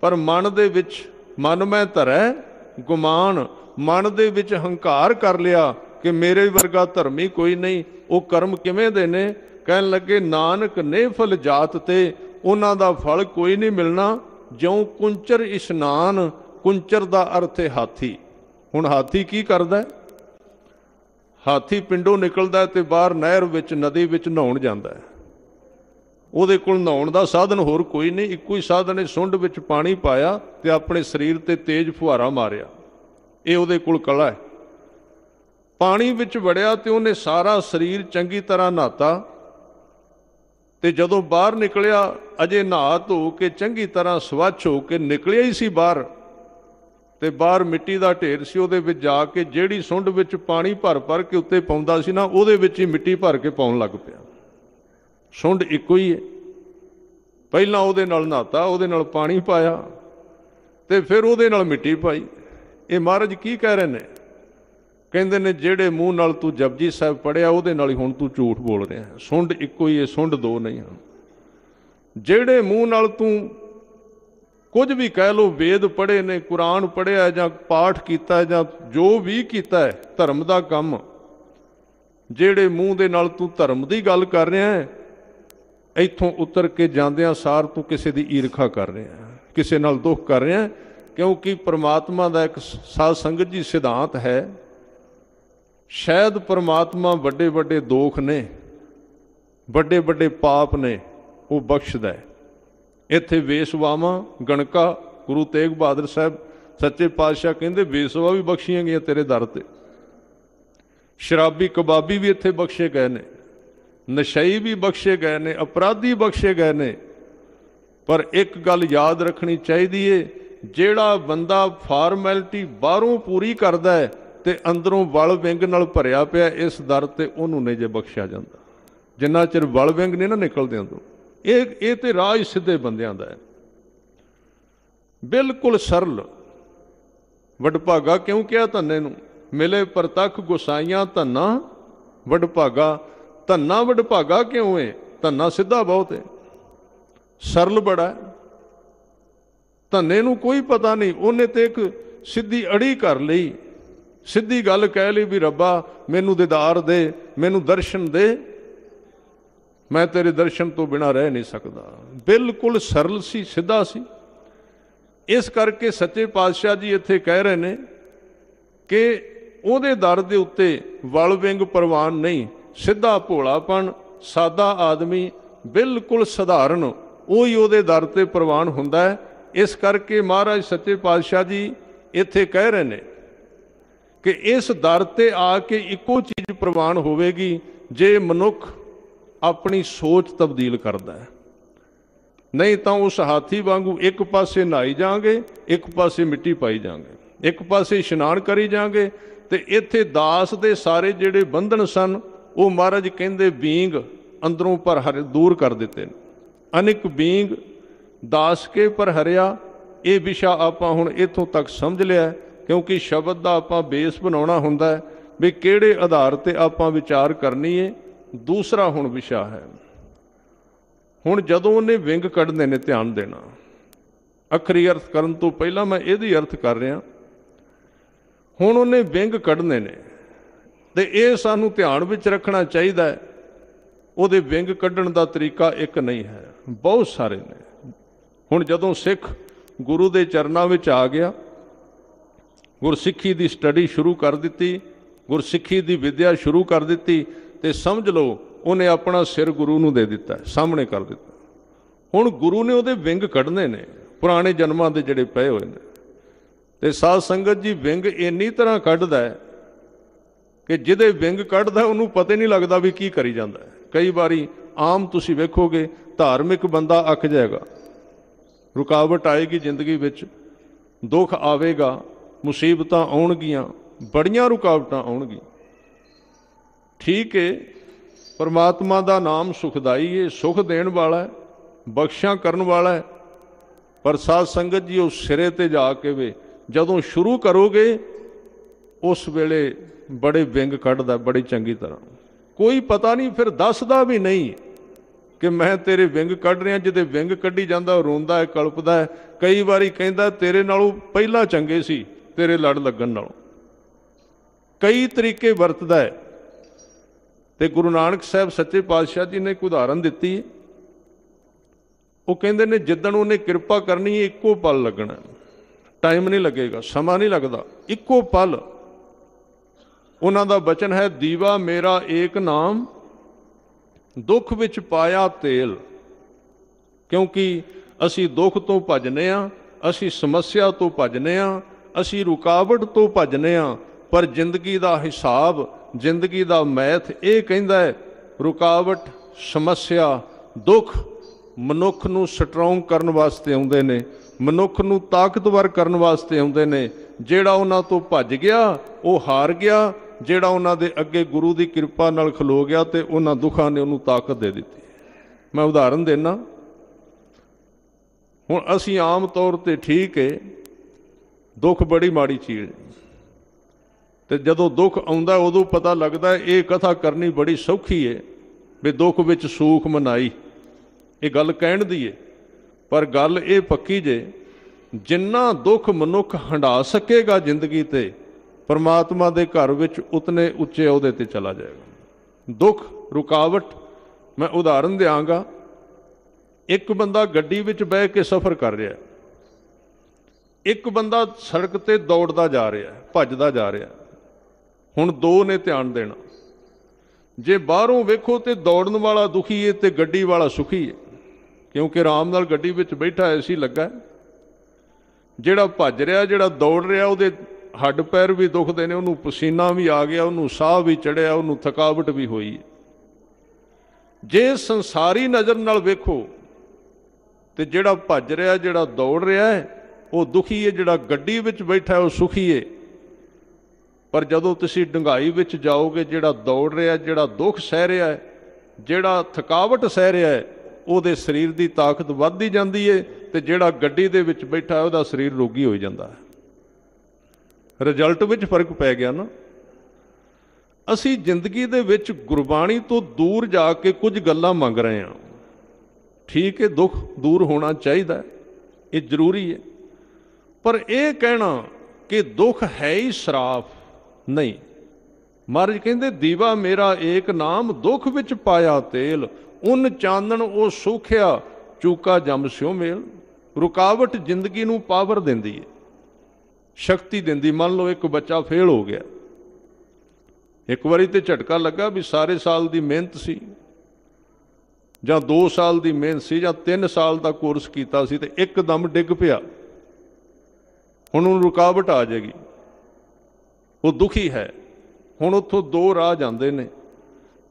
ਪਰ ਮਨ ਦੇ ਵਿੱਚ ਮਨ ਮੈਂ ਧਰੈ, ਗੁਮਾਨ, ਮਨ ਦੇ ਵਿੱਚ ਹੰਕਾਰ ਕਰ ਲਿਆ ਕਿ ਮੇਰੇ ਵਰਗਾ ਧਰਮੀ ਕੋਈ ਨਹੀਂ, ਉਹ ਕਰਮ ਕਿਵੇਂ ਦੇ ਨੇ? ਕਹਿਣ ਲੱਗੇ, ਨਾਨਕ ਨੇ ਫਲ ਜਾਤ ਤੇ, ਉਹਨਾਂ ਦਾ ਫਲ ਕੋਈ ਨਹੀਂ ਮਿਲਣਾ, ਜਿਉ ਕੁੰਚਰ ਇਸ਼ਨਾਨ ਕੁੰਚਰ ਦਾ ਅਰਥ ਹੈ ਹਾਥੀ। ਹੁਣ ਹਾਥੀ ਕੀ ਕਰਦਾ ਹੈ? ਹਾਥੀ ਪਿੰਡੋਂ ਨਿਕਲਦਾ ਹੈ ਤੇ ਬਾਹਰ ਨਹਿਰ ਵਿੱਚ, ਨਦੀ ਵਿੱਚ ਨਹਾਉਣ ਜਾਂਦਾ ਹੈ। ਉਹਦੇ ਕੋਲ ਨਹਾਉਣ ਦਾ ਸਾਧਨ ਹੋਰ ਕੋਈ ਨਹੀਂ, ਇੱਕੋ ਹੀ ਸਾਧਨ ਹੈ, ਸੁੰਡ ਵਿੱਚ ਪਾਣੀ ਪਾਇਆ ਤੇ ਆਪਣੇ ਸਰੀਰ ਤੇ ਤੇਜ਼ ਫੁਹਾਰਾ ਮਾਰਿਆ। ਇਹ ਉਹਦੇ ਕੋਲ ਕਲਾ ਹੈ। ਪਾਣੀ ਵਿੱਚ ਵੜਿਆ ਤੇ ਉਹਨੇ ਸਾਰਾ ਸਰੀਰ ਚੰਗੀ ਤਰ੍ਹਾਂ ਨਹਾਤਾ ਤੇ ਜਦੋਂ ਬਾਹਰ ਨਿਕਲਿਆ, ਅਜੇ ਨਹਾ ਧੋ ਕੇ ਚੰਗੀ ਤਰ੍ਹਾਂ ਸਵੱਛ ਹੋ ਕੇ ਨਿਕਲਿਆ ਹੀ ਸੀ ਬਾਹਰ। ਤੇ ਬਾਹਰ ਮਿੱਟੀ ਦਾ ਢੇਰ ਸੀ, ਉਹਦੇ ਵਿੱਚ ਜਾ ਕੇ ਜਿਹੜੀ ਸੁੰਡ ਵਿੱਚ ਪਾਣੀ ਭਰ ਭਰ ਕੇ ਉੱਤੇ ਪਾਉਂਦਾ ਸੀ ਨਾ, ਉਹਦੇ ਵਿੱਚ ਹੀ ਮਿੱਟੀ ਭਰ ਕੇ ਪਾਉਣ ਲੱਗ ਪਿਆ। ਸੁੰਡ ਇੱਕੋ ਹੀ ਹੈ। ਪਹਿਲਾਂ ਉਹਦੇ ਨਾਲ ਨਹਾਤਾ, ਉਹਦੇ ਨਾਲ ਪਾਣੀ ਪਾਇਆ ਤੇ ਫਿਰ ਉਹਦੇ ਨਾਲ ਮਿੱਟੀ ਪਾਈ। ਇਹ ਮਹਾਰਾਜ ਕੀ ਕਹਿ ਰਹੇ ਨੇ? ਕਹਿੰਦੇ ਨੇ, ਜਿਹੜੇ ਮੂੰਹ ਨਾਲ ਤੂੰ ਜਪਜੀ ਸਾਹਿਬ ਪੜਿਆ ਉਹਦੇ ਨਾਲ ਹੀ ਹੁਣ ਤੂੰ ਝੂਠ ਬੋਲ ਰਿਹਾ ਸੁੰਡ ਇੱਕੋ ਹੀ ਹੈ, ਸੁੰਡ ਦੋ ਨਹੀਂ ਹਨ। ਜਿਹੜੇ ਮੂੰਹ ਨਾਲ ਤੂੰ ਕੁਝ ਵੀ ਕਹਿ ਲੋ ਵੇਦ ਪੜ੍ਹੇ ਨੇ, ਕੁਰਾਨ ਪੜ੍ਹਿਆ ਜਾਂ ਪਾਠ ਕੀਤਾ ਜਾਂ ਜੋ ਵੀ ਕੀਤਾ ਹੈ, ਧਰਮ ਦਾ ਕੰਮ। ਜਿਹੜੇ ਮੂੰਹ ਦੇ ਨਾਲ ਤੂੰ ਧਰਮ ਦੀ ਗੱਲ ਕਰ ਰਿਹਾ ਹੈ, ਇੱਥੋਂ ਉਤਰ ਕੇ ਜਾਂਦਿਆਂ ਸਾਰ ਤੂੰ ਕਿਸੇ ਦੀ ਈਰਖਾ ਕਰ ਰਿਹਾ ਹੈ, ਕਿਸੇ ਨਾਲ ਦੁੱਖ ਕਰ ਰਿਹਾ ਹੈ, ਕਿਉਂਕਿ ਪ੍ਰਮਾਤਮਾ ਦਾ ਇੱਕ ਸਾਧ ਸੰਗਤ ਜੀ ਸਿਧਾਂਤ ਹੈ, ਸ਼ਾਇਦ ਪ੍ਰਮਾਤਮਾ ਵੱਡੇ ਵੱਡੇ ਦੋਖ ਨੇ ਵੱਡੇ ਵੱਡੇ ਪਾਪ ਨੇ, ਉਹ ਬਖਸ਼ਦਾ ਹੈ। ਇੱਥੇ ਵੇਸਵਾਵਾਂ, ਗਣਕਾ, ਗੁਰੂ ਤੇਗ ਬਹਾਦਰ ਸਾਹਿਬ, ਸੱਚੇ ਪਾਤਸ਼ਾਹ ਕਹਿੰਦੇ, ਵੇਸਵਾ ਵੀ ਬਖਸ਼ੀਆਂ ਗਈਆਂ ਤੇਰੇ ਦਰ ਤੇ। ਸ਼ਰਾਬੀ ਕਬਾਬੀ ਵੀ ਇੱਥੇ ਬਖਸ਼ੇ ਗਏ ਨੇ। ਨਸ਼ਈ ਵੀ ਬਖਸ਼ੇ ਗਏ ਨੇ, ਅਪਰਾਧੀ ਬਖਸ਼ੇ ਗਏ ਨੇ। ਪਰ ਇੱਕ ਗੱਲ ਯਾਦ ਰੱਖਣੀ ਚਾਹੀਦੀ ਏ, ਜਿਹੜਾ ਬੰਦਾ ਫਾਰਮੈਲਿਟੀ ਬਾਹਰੋਂ ਪੂਰੀ ਕਰਦਾ ਹੈ ਤੇ ਅੰਦਰੋਂ ਵਲ ਵਿੰਗ ਨਾਲ ਭਰਿਆ ਪਿਆ ਇਸ ਦਰ ਤੇ ਉਹਨੂੰ ਨਹੀਂ ਜੇ ਬਖਸ਼ਿਆ ਜਾਂਦਾ। ਜਿੰਨਾ ਚਿਰ ਵਲ ਵਿੰਗ ਨਹੀਂ ਨਾ ਨਿਕਲਦੇ ਅੰਦਰੋਂ। ਇਹ ਇਹ ਤੇ ਰਾਜ ਸਿੱਧੇ ਬੰਦਿਆਂ ਦਾ ਹੈ। ਬਿਲਕੁਲ ਸਰਲ। ਵਡਭਾਗਾ ਕਿਉਂ ਕਿਹਾ ਧੰਨੇ ਨੂੰ? ਮਿਲੇ ਪ੍ਰਤੱਖ ਗੁਸਾਈਆਂ ਧੰਨਾ ਵਡਭਾਗਾ। ਧੰਨਾ ਵਡਭਾਗਾ ਕਿਉਂ ਹੈ ਧੰਨਾ ਸਿੱਧਾ ਬਹੁਤ ਹੈ ਸਰਲ ਬੜਾ ਹੈ। ਧੰਨੇ ਨੂੰ ਕੋਈ ਪਤਾ ਨਹੀਂ। ਉਹਨੇ ਤੇ ਇੱਕ ਸਿੱਧੀ ਅੜੀ ਕਰ ਲਈ। ਸਿੱਧੀ ਗੱਲ ਕਹਿ ਲਈ ਵੀ ਰੱਬਾ, ਮੈਨੂੰ ਦੀਦਾਰ ਦੇ, ਮੈਨੂੰ ਦਰਸ਼ਨ ਦੇ। ਮੈਂ ਤੇਰੇ ਦਰਸ਼ਨ ਤੋਂ ਬਿਨਾ ਰਹਿ ਨਹੀਂ ਸਕਦਾ। ਬਿਲਕੁਲ ਸਰਲ ਸੀ, ਸਿੱਧਾ ਸੀ। ਇਸ ਕਰਕੇ ਸੱਚੇ ਪਾਤਸ਼ਾਹ ਜੀ ਇੱਥੇ ਕਹਿ ਰਹੇ ਨੇ ਕਿ ਉਹਦੇ ਦਰ ਦੇ ਉੱਤੇ ਵਲ ਵਿੰਗ ਪ੍ਰਵਾਨ ਨਹੀਂ, ਸਿੱਧਾ ਭੋਲਾਪਣ, ਸਾਦਾ ਆਦਮੀ, ਬਿਲਕੁਲ ਸਧਾਰਨ, ਉਹੀ ਉਹਦੇ ਦਰ ਤੇ ਪ੍ਰਵਾਨ ਹੁੰਦਾ ਹੈ। ਇਸ ਕਰਕੇ ਮਹਾਰਾਜ ਸੱਚੇ ਪਾਤਸ਼ਾਹ ਜੀ ਇੱਥੇ ਕਹਿ ਰਹੇ ਨੇ ਕਿ ਇਸ ਦਰ ਤੇ ਆ ਕੇ ਇੱਕੋ ਚੀਜ਼ ਪ੍ਰਵਾਨ ਹੋਵੇਗੀ, ਜੇ ਮਨੁੱਖ ਆਪਣੀ ਸੋਚ ਤਬਦੀਲ ਕਰਦਾ ਹੈ। ਨਹੀਂ ਤਾਂ ਉਸ ਹਾਥੀ ਵਾਂਗੂ ਇੱਕ ਪਾਸੇ ਨਹਾਈ ਜਾਾਂਗੇ, ਇੱਕ ਪਾਸੇ ਮਿੱਟੀ ਪਾਈ ਜਾਾਂਗੇ। ਇੱਕ ਪਾਸੇ ਇਸ਼ਨਾਨ ਕਰੀ ਜਾਾਂਗੇ ਤੇ ਇੱਥੇ ਦਾਸ ਦੇ ਸਾਰੇ ਜਿਹੜੇ ਬੰਧਨ ਸਨ, ਉਹ ਮਹਾਰਾਜ ਕਹਿੰਦੇ ਬੀਂਗ ਅੰਦਰੋਂ ਪਰ ਹਰ, ਦੂਰ ਕਰ ਦਿੱਤੇ ਨੇ। ਅਨਿਕ ਬੀਂਗ ਦਾਸ ਕੇ ਪਰ ਹਰਿਆ, ਇਹ ਵਿਸ਼ਾ ਆਪਾਂ ਹੁਣ ਇੱਥੋਂ ਤੱਕ ਸਮਝ ਲਿਆ ਕਿਉਂਕਿ ਸ਼ਬਦ ਦਾ ਆਪਾਂ ਬੇਸ ਬਣਾਉਣਾ ਹੁੰਦਾ ਹੈ ਵੀ ਕਿਹੜੇ ਆਧਾਰ ਤੇ ਆਪਾਂ ਵਿਚਾਰ ਕਰਨੀ ਹੈ ਦੂਸਰਾ ਹੁਣ ਵਿਸ਼ਾ ਹੈ। ਹੁਣ ਜਦੋਂ ਉਹਨੇ ਵਿੰਗ ਕੱਢਦੇ ਨੇ ਧਿਆਨ ਦੇਣਾ, ਅਖਰੀ ਅਰਥ ਕਰਨ ਤੋਂ ਪਹਿਲਾਂ ਮੈਂ ਇਹਦੀ ਅਰਥ ਕਰ ਰਿਹਾ। ਹੁਣ ਉਹਨੇ ਵਿੰਗ ਕੱਢਨੇ ਨੇ ਤੇ ਇਹ ਸਾਨੂੰ ਧਿਆਨ ਵਿੱਚ ਰੱਖਣਾ ਚਾਹੀਦਾ ਹੈ। ਉਹਦੇ ਵਿੰਗ ਕੱਢਣ ਦਾ ਤਰੀਕਾ ਇੱਕ ਨਹੀਂ ਹੈ, ਬਹੁਤ ਸਾਰੇ ਨੇ। ਹੁਣ ਜਦੋਂ ਸਿੱਖ ਗੁਰੂ ਦੇ ਚਰਨਾਂ ਵਿੱਚ ਆ ਗਿਆ, ਗੁਰਸਿੱਖੀ ਦੀ ਸਟੱਡੀ ਸ਼ੁਰੂ ਕਰ ਦਿੱਤੀ, ਗੁਰਸਿੱਖੀ ਦੀ ਵਿਦਿਆ ਸ਼ੁਰੂ ਕਰ ਦਿੱਤੀ ਤੇ ਸਮਝ ਲਓ, ਉਹਨੇ ਆਪਣਾ ਸਿਰ ਗੁਰੂ ਨੂੰ ਦੇ ਦਿੱਤਾ, ਸਾਹਮਣੇ ਕਰ ਦਿੱਤਾ। ਹੁਣ ਗੁਰੂ ਨੇ ਉਹਦੇ ਵਿੰਗ ਕੱਢਨੇ ਨੇ, ਪੁਰਾਣੇ ਜਨਮਾਂ ਦੇ ਜਿਹੜੇ ਪਏ ਹੋਏ ਨੇ। ਤੇ ਸਾਧ ਸੰਗਤ ਜੀ, ਵਿੰਗ ਇੰਨੀ ਤਰ੍ਹਾਂ ਕੱਢਦਾ ਹੈ ਕਿ ਜਿਹਦੇ ਵਿੰਗ ਕੱਢਦਾ, ਉਹਨੂੰ ਪਤਾ ਨਹੀਂ ਲੱਗਦਾ ਵੀ ਕੀ ਕਰੀ ਜਾਂਦਾ ਕਈ ਵਾਰੀ ਆਮ ਤੁਸੀਂ ਵੇਖੋਗੇ, ਧਾਰਮਿਕ ਬੰਦਾ ਅੱਕ ਜਾਏਗਾ। ਰੁਕਾਵਟ ਆਏਗੀ ਜ਼ਿੰਦਗੀ ਵਿੱਚ, ਦੁੱਖ ਆਵੇਗਾ, ਮੁਸੀਬਤਾਂ ਆਉਣਗੀਆਂ, ਬੜੀਆਂ ਰੁਕਾਵਟਾਂ ਆਉਣਗੀਆਂ। ਠੀਕ ਹੈ ਪਰਮਾਤਮਾ ਦਾ ਨਾਮ ਸੁਖਦਾਈ ਹੈ ਸੁਖ ਦੇਣ ਵਾਲਾ ਹੈ ਬਖਸ਼ਾਂ ਕਰਨ ਵਾਲਾ ਹੈ ਪਰ ਸਾਧ ਸੰਗਤ ਜੀ, ਉਹ ਸਿਰੇ ਤੇ ਜਾ ਕੇ ਵੇ, ਜਦੋਂ ਸ਼ੁਰੂ ਕਰੋਗੇ, ਉਸ ਵੇਲੇ ਬੜੇ ਵਿੰਗ ਕੱਢਦਾ, ਬੜੀ ਚੰਗੀ ਤਰ੍ਹਾਂ। ਕੋਈ ਪਤਾ ਨਹੀਂ, ਫਿਰ ਦੱਸਦਾ ਵੀ ਨਹੀਂ ਕਿ ਮੈਂ ਤੇਰੇ ਵਿੰਗ ਕੱਢ ਰਿਹਾ, ਜਿਹਦੇ ਵਿੰਗ ਕੱਢੀ ਜਾਂਦਾ, ਉਹ ਰੋਂਦਾ ਹੈ ਕਲਪਦਾ ਹੈ ਕਈ ਵਾਰੀ ਕਹਿੰਦਾ, ਤੇਰੇ ਨਾਲੋਂ ਪਹਿਲਾਂ ਚੰਗੇ ਸੀ, ਤੇਰੇ ਲੜ ਲੱਗਣ ਨਾਲੋਂ। ਕਈ ਤਰੀਕੇ ਵਰਤਦਾ ਹੈ ਤੇ ਗੁਰੂ ਨਾਨਕ ਸਾਹਿਬ ਸੱਚੇ ਪਾਤਸ਼ਾਹ ਜੀ ਨੇ ਇੱਕ ਉਦਾਹਰਨ ਦਿੱਤੀ ਉਹ ਕਹਿੰਦੇ ਨੇ, ਜਿੱਦਣ ਉਹਨੇ ਕਿਰਪਾ ਕਰਨੀ ਹੈ, ਇੱਕੋ ਪਲ ਲੱਗਣਾ। ਟਾਈਮ ਨਹੀਂ ਲੱਗੇਗਾ, ਸਮਾਂ ਨਹੀਂ ਲੱਗਦਾ, ਇੱਕੋ ਪਲ। ਉਹਨਾਂ ਦਾ ਬਚਨ ਹੈ, ਦੀਵਾ ਮੇਰਾ ਏਕ ਨਾਮ, ਦੁੱਖ ਵਿੱਚ ਪਾਇਆ ਤੇਲ। ਕਿਉਂਕਿ ਅਸੀਂ ਦੁੱਖ ਤੋਂ ਭਜਨੇ ਆ, ਅਸੀਂ ਸਮੱਸਿਆ ਤੋਂ ਭਜਨੇ ਆ, ਅਸੀਂ ਰੁਕਾਵਟ ਤੋਂ ਭਜਨੇ ਆ, ਪਰ ਜ਼ਿੰਦਗੀ ਦਾ ਹਿਸਾਬ ਜ਼ਿੰਦਗੀ ਦਾ ਮੈਥ ਇਹ ਕਹਿੰਦਾ ਹੈ, ਰੁਕਾਵਟ, ਸਮੱਸਿਆ, ਦੁੱਖ ਮਨੁੱਖ ਨੂੰ ਸਟਰੋਂਗ ਕਰਨ ਵਾਸਤੇ ਆਉਂਦੇ ਨੇ, ਮਨੁੱਖ ਨੂੰ ਤਾਕਤਵਰ ਕਰਨ ਵਾਸਤੇ ਆਉਂਦੇ ਨੇ। ਜਿਹੜਾ ਉਹਨਾਂ ਤੋਂ ਭੱਜ ਗਿਆ, ਉਹ ਹਾਰ ਗਿਆ। ਜਿਹੜਾ ਉਹਨਾਂ ਦੇ ਅੱਗੇ ਗੁਰੂ ਦੀ ਕਿਰਪਾ ਨਾਲ ਖਲੋ ਗਿਆ ਤੇ ਉਹਨਾਂ ਦੁੱਖਾਂ ਨੇ ਉਹਨੂੰ ਤਾਕਤ ਦੇ ਦਿੱਤੀ ਮੈਂ ਉਦਾਹਰਨ ਦੇਣਾ ਹੁਣ ਅਸੀਂ ਆਮ ਤੌਰ ਤੇ ਠੀਕ ਹੈ ਦੁੱਖ ਬੜੀ ਮਾੜੀ ਚੀਜ਼ ਹੈ ਤੇ ਜਦੋਂ ਦੁੱਖ ਆਉਂਦਾ, ਉਦੋਂ ਪਤਾ ਲੱਗਦਾ ਇਹ ਕਥਾ ਕਰਨੀ ਬੜੀ ਸੌਖੀ ਹੈ ਵੀ ਦੁੱਖ ਵਿੱਚ ਸੂਖ ਮਨਾਈ। ਇਹ ਗੱਲ ਕਹਿਣ ਦੀ ਹੈ ਪਰ ਗੱਲ ਇਹ ਪੱਕੀ ਜੇ, ਜਿੰਨਾ ਦੁੱਖ ਮਨੁੱਖ ਹੰਡਾ ਸਕੇਗਾ ਜ਼ਿੰਦਗੀ ਤੇ, ਪਰਮਾਤਮਾ ਦੇ ਘਰ ਵਿੱਚ ਉਤਨੇ ਉੱਚੇ ਅਹੁਦੇ ਤੇ ਚਲਾ ਜਾਏਗਾ। ਦੁੱਖ, ਰੁਕਾਵਟ, ਮੈਂ ਉਦਾਹਰਨ ਦਿਆਂਗਾ। ਇੱਕ ਬੰਦਾ ਗੱਡੀ ਵਿੱਚ ਬਹਿ ਕੇ ਸਫ਼ਰ ਕਰ ਰਿਹਾ ਇੱਕ ਬੰਦਾ ਸੜਕ ਤੇ ਦੌੜਦਾ ਜਾ ਰਿਹਾ ਭੱਜਦਾ ਜਾ ਰਿਹਾ ਹੁਣ ਦੋ ਨੇ ਧਿਆਨ ਦੇਣਾ। ਜੇ ਬਾਹਰੋਂ ਵੇਖੋ ਤੇ ਦੌੜਨ ਵਾਲਾ ਦੁਖੀ ਹੈ ਤੇ ਗੱਡੀ ਵਾਲਾ ਸੁਖੀ ਹੈ ਕਿਉਂਕਿ ਆਰਾਮ ਨਾਲ ਗੱਡੀ ਵਿੱਚ ਬੈਠਾ ਐਸੀ ਲੱਗਾ ਜਿਹੜਾ ਭੱਜ ਰਿਹਾ, ਜਿਹੜਾ ਦੌੜ ਰਿਹਾ, ਉਹਦੇ ਹੱਡ ਪੈਰ ਵੀ ਦੁਖਦੇ ਨੇ, ਉਹਨੂੰ ਪਸੀਨਾ ਵੀ ਆ ਗਿਆ, ਉਹਨੂੰ ਸਾਹ ਵੀ ਚੜਿਆ, ਉਹਨੂੰ ਥਕਾਵਟ ਵੀ ਹੋਈ ਜੇ ਸੰਸਾਰੀ ਨਜ਼ਰ ਨਾਲ ਵੇਖੋ ਤੇ ਜਿਹੜਾ ਭੱਜ ਰਿਹਾ, ਜਿਹੜਾ ਦੌੜ ਰਿਹਾ ਹੈ ਉਹ ਦੁਖੀ ਹੈ ਜਿਹੜਾ ਗੱਡੀ ਵਿੱਚ ਬੈਠਾ ਉਹ ਸੁਖੀ ਹੈ ਪਰ ਜਦੋਂ ਤੁਸੀਂ ਡੰਗਾਈ ਵਿੱਚ ਜਾਓਗੇ, ਜਿਹੜਾ ਦੌੜ ਰਿਹਾ ਜਿਹੜਾ ਦੁੱਖ ਸਹਿ ਰਿਹਾ ਹੈ, ਜਿਹੜਾ ਥਕਾਵਟ ਸਹਿ ਰਿਹਾ ਹੈ, ਉਹਦੇ ਸਰੀਰ ਦੀ ਤਾਕਤ ਵੱਧਦੀ ਜਾਂਦੀ ਹੈ ਤੇ ਜਿਹੜਾ ਗੱਡੀ ਦੇ ਵਿੱਚ ਬੈਠਾ ਉਹਦਾ ਸਰੀਰ ਰੋਗੀ ਹੋ ਜਾਂਦਾ ਹੈ। ਰਿਜ਼ਲਟ ਵਿੱਚ ਫ਼ਰਕ ਪੈ ਗਿਆ ਨਾ। ਅਸੀਂ ਜ਼ਿੰਦਗੀ ਦੇ ਵਿੱਚ ਗੁਰਬਾਣੀ ਤੋਂ ਦੂਰ ਜਾ ਕੇ ਕੁਝ ਗੱਲਾਂ ਮੰਗ ਰਹੇ ਹਾਂ। ਠੀਕ ਹੈ, ਦੁੱਖ ਦੂਰ ਹੋਣਾ ਚਾਹੀਦਾ ਇਹ ਜ਼ਰੂਰੀ ਹੈ। ਪਰ ਇਹ ਕਹਿਣਾ ਕਿ ਦੁੱਖ ਹੈ ਹੀ ਸਰਾਫ। ਨਹੀਂ। ਮਹਾਰਾਜ ਕਹਿੰਦੇ, ਦੀਵਾ ਮੇਰਾ ਏਕ ਨਾਮ, ਦੁੱਖ ਵਿੱਚ ਪਾਇਆ ਤੇਲ, ਉਨ ਚਾਨਣ ਉਹ ਸੁਖਿਆ, ਚੂਕਾ ਜਮ ਸਿਓ ਮੇਲ। ਰੁਕਾਵਟ ਜ਼ਿੰਦਗੀ ਨੂੰ ਪਾਵਰ ਦਿੰਦੀ ਹੈ ਸ਼ਕਤੀ ਦਿੰਦੀ। ਮੰਨ ਲਓ ਇੱਕ ਬੱਚਾ ਫੇਲ ਹੋ ਗਿਆ। ਇੱਕ ਵਾਰੀ ਤੇ ਝਟਕਾ ਲੱਗਾ ਵੀ ਸਾਰੇ ਸਾਲ ਦੀ ਮਿਹਨਤ ਸੀ, ਜਾਂ 2 ਸਾਲ ਦੀ ਮਿਹਨਤ ਸੀ, ਜਾਂ 3 ਸਾਲ ਦਾ ਕੋਰਸ ਕੀਤਾ ਸੀ ਤੇ ਇੱਕਦਮ ਡਿੱਗ ਪਿਆ। ਹੁਣ ਉਹਨੂੰ ਰੁਕਾਵਟ ਆ ਜਾਏਗੀ। ਉਹ ਦੁਖੀ ਹੈ। ਹੁਣ ਉੱਥੋਂ ਦੋ ਰਾਹ ਜਾਂਦੇ ਨੇ।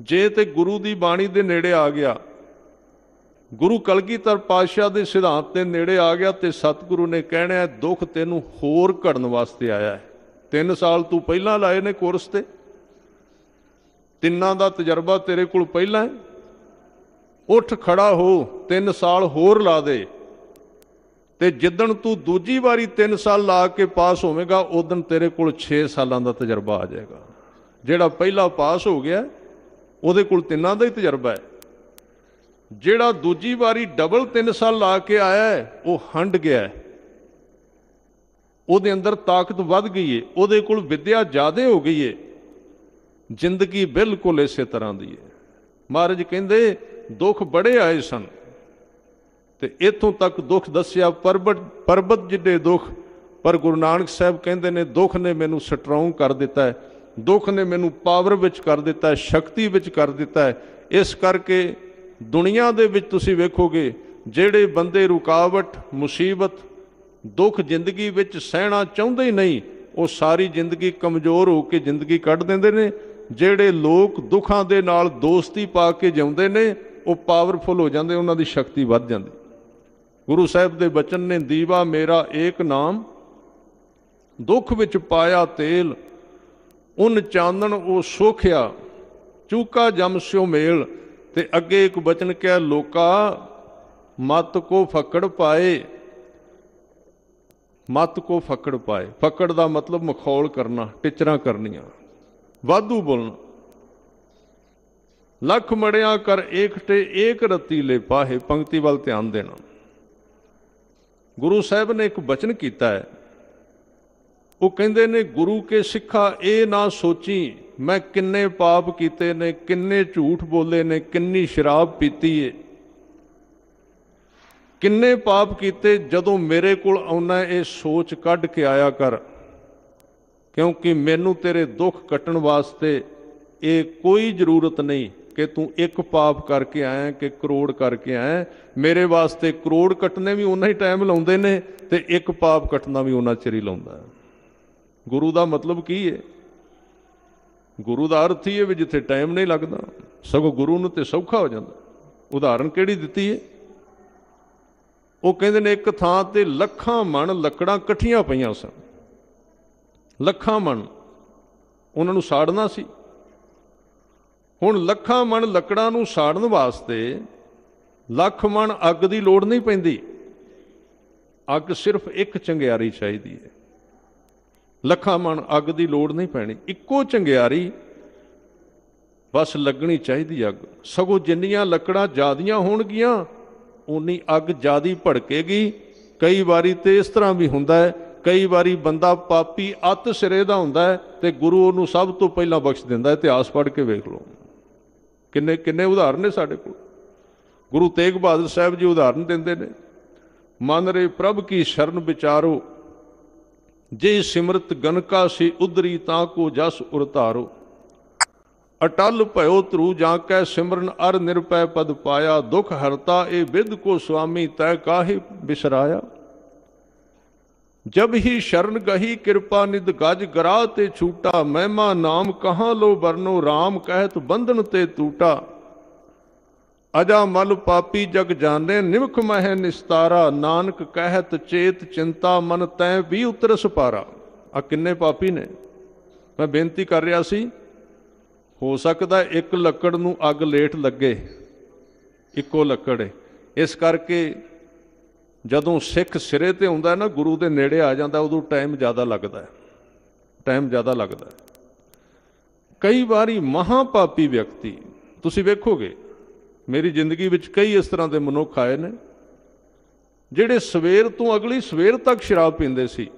ਜੇ ਤੇ ਗੁਰੂ ਦੀ ਬਾਣੀ ਦੇ ਨੇੜੇ ਆ ਗਿਆ, ਗੁਰੂ ਕਲਗੀਧਰ ਪਾਤਸ਼ਾਹ ਦੇ ਸਿਧਾਂਤ ਦੇ ਨੇੜੇ ਆ ਗਿਆ ਤੇ ਸਤਿਗੁਰੂ ਨੇ ਕਹਿਣਾ ਦੁੱਖ ਤੈਨੂੰ ਹੋਰ ਘੜਨ ਵਾਸਤੇ ਆਇਆ ਹੈ। 3 ਸਾਲ ਤੂੰ ਪਹਿਲਾਂ ਲਾਏ ਨੇ ਕੋਰਸ ਤੇ। ਤਿੰਨਾਂ ਦਾ ਤਜਰਬਾ ਤੇਰੇ ਕੋਲ ਪਹਿਲਾਂ ਹੈ। ਉੱਠ ਖੜਾ ਹੋ 3 ਸਾਲ ਹੋਰ ਲਾ ਦੇ। ਤੇ ਜਿੱਦਣ ਤੂੰ ਦੂਜੀ ਵਾਰੀ 3 ਸਾਲ ਲਾ ਕੇ ਪਾਸ ਹੋਵੇਂਗਾ ਉਦੋਂ ਤੇਰੇ ਕੋਲ 6 ਸਾਲਾਂ ਦਾ ਤਜਰਬਾ ਆ ਜਾਏਗਾ। ਜਿਹੜਾ ਪਹਿਲਾ ਪਾਸ ਹੋ ਗਿਆ, ਉਹਦੇ ਕੋਲ ਤਿੰਨਾਂ ਦਾ ਹੀ ਤਜਰਬਾ ਹੈ। ਜਿਹੜਾ ਦੂਜੀ ਵਾਰੀ ਡਬਲ 3 ਸਾਲ ਲਾ ਕੇ ਆਇਆ ਹੈ, ਉਹ ਹੰਡ ਗਿਆ ਹੈ। ਉਹਦੇ ਅੰਦਰ ਤਾਕਤ ਵੱਧ ਗਈ ਏ, ਉਹਦੇ ਕੋਲ ਵਿੱਦਿਆ ਜ਼ਿਆਦੇ ਹੋ ਗਈ ਏ। ਜ਼ਿੰਦਗੀ ਬਿਲਕੁਲ ਇਸੇ ਤਰ੍ਹਾਂ ਦੀ ਹੈ ਮਹਾਰਾਜ ਕਹਿੰਦੇ, ਦੁੱਖ ਬੜੇ ਆਏ ਸਨ। ਤੇ ਇਥੋਂ ਤੱਕ ਦੁੱਖ ਦੱਸਿਆ, ਪਰਬਤ ਪਰਬਤ ਜਿੱਡੇ ਦੁੱਖ, ਪਰ ਗੁਰੂ ਨਾਨਕ ਸਾਹਿਬ ਕਹਿੰਦੇ ਨੇ, ਦੁੱਖ ਨੇ ਮੈਨੂੰ ਸਟਰੋਂਗ ਕਰ ਦਿੱਤਾ ਹੈ, ਦੁੱਖ ਨੇ ਮੈਨੂੰ ਪਾਵਰ ਵਿੱਚ ਕਰ ਦਿੱਤਾ ਹੈ, ਸ਼ਕਤੀ ਵਿੱਚ ਕਰ ਦਿੱਤਾ ਹੈ। ਇਸ ਕਰਕੇ ਦੁਨੀਆ ਦੇ ਵਿੱਚ ਤੁਸੀਂ ਵੇਖੋਗੇ, ਜਿਹੜੇ ਬੰਦੇ ਰੁਕਾਵਟ, ਮੁਸੀਬਤ, ਦੁੱਖ ਜ਼ਿੰਦਗੀ ਵਿੱਚ ਸਹਿਣਾ ਚਾਹੁੰਦੇ ਹੀ ਨਹੀਂ, ਉਹ ਸਾਰੀ ਜ਼ਿੰਦਗੀ ਕਮਜ਼ੋਰ ਹੋ ਕੇ ਜ਼ਿੰਦਗੀ ਕੱਢ ਦਿੰਦੇ ਨੇ। ਜਿਹੜੇ ਲੋਕ ਦੁੱਖਾਂ ਦੇ ਨਾਲ ਦੋਸਤੀ ਪਾ ਕੇ ਜਿਉਂਦੇ ਨੇ, ਉਹ ਪਾਵਰਫੁਲ ਹੋ ਜਾਂਦੇ, ਉਹਨਾਂ ਦੀ ਸ਼ਕਤੀ ਵੱਧ ਜਾਂਦੀ। ਗੁਰੂ ਸਾਹਿਬ ਦੇ ਬਚਨ ਨੇ, ਦੀਵਾ ਮੇਰਾ ਏਕ ਨਾਮ, ਦੁੱਖ ਵਿੱਚ ਪਾਇਆ ਤੇਲ, ਉਨ ਚਾਨਣ ਉਹ ਸੋਖਿਆ, ਚੂਕਾ ਜਮ ਸਿਓ ਮੇਲ, ਤੇ ਅੱਗੇ ਇੱਕ ਬਚਨ ਕਿਹਾ, ਲੋਕਾ, ਮਤ ਕੋ ਫਕੜ ਪਾਏ। ਮਤ ਕੋ ਫਕੜ ਪਾਏ। ਫਕੜ ਦਾ ਮਤਲਬ ਮਖੌਲ ਕਰਨਾ, ਟਿਚਰਾਂ ਕਰਨੀਆਂ। ਵਾਧੂ ਬੋਲਣਾ। ਲੱਖ ਮੜਿਆਂ ਕਰ ਏਕਟੇ ਏਕ ਰਤੀ ਲੈ ਪਾਹੇ, ਪੰਕਤੀ ਵੱਲ ਧਿਆਨ ਦੇਣਾ। ਗੁਰੂ ਸਾਹਿਬ ਨੇ ਇੱਕ ਬਚਨ ਕੀਤਾ ਹੈ। ਉਹ ਕਹਿੰਦੇ ਨੇ, ਗੁਰੂ ਕੇ ਸਿੱਖਾ ਇਹ ਨਾ ਸੋਚੀ, ਮੈਂ ਕਿੰਨੇ ਪਾਪ ਕੀਤੇ ਨੇ, ਕਿੰਨੇ ਝੂਠ ਬੋਲੇ ਨੇ, ਕਿੰਨੀ ਸ਼ਰਾਬ ਪੀਤੀ ਏ। ਕਿੰਨੇ ਪਾਪ ਕੀਤੇ, ਜਦੋਂ ਮੇਰੇ ਕੋਲ ਆਉਣਾ ਇਹ ਸੋਚ ਕੱਢ ਕੇ ਆਇਆ ਕਰ। ਕਿਉਂਕਿ ਮੈਨੂੰ ਤੇਰੇ ਦੁੱਖ ਕੱਟਣ ਵਾਸਤੇ ਇਹ ਕੋਈ ਜ਼ਰੂਰਤ ਨਹੀਂ। ਕਿ ਤੂੰ ਇੱਕ ਪਾਪ ਕਰਕੇ ਆਇਆ, ਕਿ ਕਰੋੜ ਕਰਕੇ ਆਇਆ। ਮੇਰੇ ਵਾਸਤੇ ਕਰੋੜ ਕੱਟਣੇ ਵੀ ਉਨਾ ਹੀ ਟਾਈਮ ਲਾਉਂਦੇ ਨੇ ਤੇ ਇੱਕ ਪਾਪ ਕੱਟਣਾ ਵੀ ਉਨਾ ਚਿਰ ਹੀ ਲਾਉਂਦਾ। ਗੁਰੂ ਦਾ ਮਤਲਬ ਕੀ ਹੈ ਗੁਰੂ ਦਾ ਅਰਥ ਹੀ ਹੈ ਵੀ ਜਿੱਥੇ ਟਾਈਮ ਨਹੀਂ ਲੱਗਦਾ, ਸਗੋਂ ਗੁਰੂ ਨੂੰ ਤੇ ਸੌਖਾ ਹੋ ਜਾਂਦਾ। ਉਦਾਹਰਨ ਕਿਹੜੀ ਦਿੱਤੀ ਹੈ ਉਹ ਕਹਿੰਦੇ ਨੇ ਇੱਕ ਥਾਂ ਤੇ ਲੱਖਾਂ ਮਣ ਲੱਕੜਾਂ ਇਕੱਠੀਆਂ ਪਈਆਂ ਸਨ। ਲੱਖਾਂ ਮਣ, ਉਹਨਾਂ ਨੂੰ ਸਾੜਨਾ ਸੀ। ਹੁਣ ਲੱਖਾਂ ਮਣ ਲੱਕੜਾਂ ਨੂੰ ਸਾੜਨ ਵਾਸਤੇ ਲੱਖ ਮਣ ਅੱਗ ਦੀ ਲੋੜ ਨਹੀਂ ਪੈਂਦੀ। ਅੱਗ ਸਿਰਫ ਇੱਕ ਚੰਗਿਆਰੀ ਚਾਹੀਦੀ ਹੈ। ਲੱਖਾਂ ਮਣ ਅੱਗ ਦੀ ਲੋੜ ਨਹੀਂ ਪੈਣੀ। ਇੱਕੋ ਚੰਗਿਆਰੀ ਬਸ ਲੱਗਣੀ ਚਾਹੀਦੀ ਅੱਗ। ਸਗੋਂ ਜਿੰਨੀਆਂ ਲੱਕੜਾਂ ਜ਼ਿਆਦੀਆਂ ਹੋਣਗੀਆਂ ਉਨੀ ਅੱਗ ਜਿਆਦੀ ਭੜਕੇਗੀ। ਕਈ ਵਾਰੀ ਤੇ ਇਸ ਤਰ੍ਹਾਂ ਵੀ ਹੁੰਦਾ ਹੈ, ਕਈ ਵਾਰੀ ਬੰਦਾ ਪਾਪੀ ਅਤ ਸਿਰੇ ਦਾ ਹੁੰਦਾ ਹੈ ਤੇ ਗੁਰੂ ਉਹਨੂੰ ਸਭ ਤੋਂ ਪਹਿਲਾਂ ਬਖਸ਼ ਦਿੰਦਾ ਹੈ ਇਤਿਹਾਸ ਪੜ੍ਹ ਕੇ ਵੇਖ ਲਓ। ਕਿੰਨੇ ਕਿੰਨੇ ਉਦਾਹਰਨ ਨੇ ਸਾਡੇ ਕੋਲ? ਗੁਰੂ ਤੇਗ ਬਹਾਦਰ ਸਾਹਿਬ ਜੀ ਉਦਾਹਰਨ ਦਿੰਦੇ ਨੇ। ਮਨ ਰੇ ਪ੍ਰਭ ਕੀ ਸ਼ਰਨ ਵਿਚਾਰੋ, ਜੇ ਸਿਮਰਤ ਗਨਕਾ ਸੀ ਉਦਰੀ ਤਾਂ ਕੋ ਜਸ ਉਰਤਾਰੋ। ਅਟਲ ਭਇਓ ਤਰੂ ਜਾਂ ਕੈ ਸਿਮਰਨ ਅਰ ਨਿਰਪੈ ਪਦ ਪਾਇਆ, ਦੁਖ ਹਰਤਾ ਇਹ ਵਿਦ ਕੋ ਸੁਆਮੀ ਤੈ ਕਾਹੇ ਬਿਸਰਾਇਆ। ਜਬ ਹੀ ਸ਼ਰਨ ਗਹੀ ਕਿਰਪਾ ਨਿਦ ਗਜ ਗਰਾ ਤੇ ਛੂਟਾ, ਮਹਿਮਾ ਨਾਮ ਕਹਾਂ ਲੋ ਵਰਨੋ RAM ਕਹਿਤ ਬੰਧਨ ਤੇ ਟੂਟਾ ਅਜਾ ਮਲ ਪਾਪੀ ਜਗ ਜਾਣੇ, ਨਿਮਖ ਮਹਿ ਨਿਸਤਾਰਾ, ਨਾਨਕ ਕਹਿਤ ਚੇਤ ਚਿੰਤਾ ਮਨ ਤੈ ਵੀ ਉਤਰ ਸੁਪਾਰਾ ਆ ਕਿੰਨੇ ਪਾਪੀ ਨੇ? ਮੈਂ ਬੇਨਤੀ ਕਰ ਰਿਹਾ ਸੀ, ਹੋ ਸਕਦਾ ਇੱਕ ਲੱਕੜ ਨੂੰ ਅੱਗ ਲੇਟ ਲੱਗੇ, ਇੱਕੋ ਲੱਕੜ ਇਸ ਕਰਕੇ ਜਦੋਂ ਸਿੱਖ ਸਿਰੇ ਤੇ ਹੁੰਦਾ ਨਾ, ਗੁਰੂ ਦੇ ਨੇੜੇ ਆ ਜਾਂਦਾ, ਉਦੋਂ ਟਾਈਮ ਜ਼ਿਆਦਾ ਲੱਗਦਾ ਟਾਈਮ ਜ਼ਿਆਦਾ ਲੱਗਦਾ ਕਈ ਵਾਰੀ ਮਹਾਪਾਪੀ ਵਿਅਕਤੀ, ਤੁਸੀਂ ਵੇਖੋਗੇ, ਮੇਰੀ ਜ਼ਿੰਦਗੀ ਵਿੱਚ ਕਈ ਇਸ ਤਰ੍ਹਾਂ ਦੇ ਮਨੁੱਖ ਆਏ ਨੇ, ਜਿਹੜੇ ਸਵੇਰ ਤੋਂ ਅਗਲੀ ਸਵੇਰ ਤੱਕ ਸ਼ਰਾਬ ਪੀਂਦੇ ਸੀ।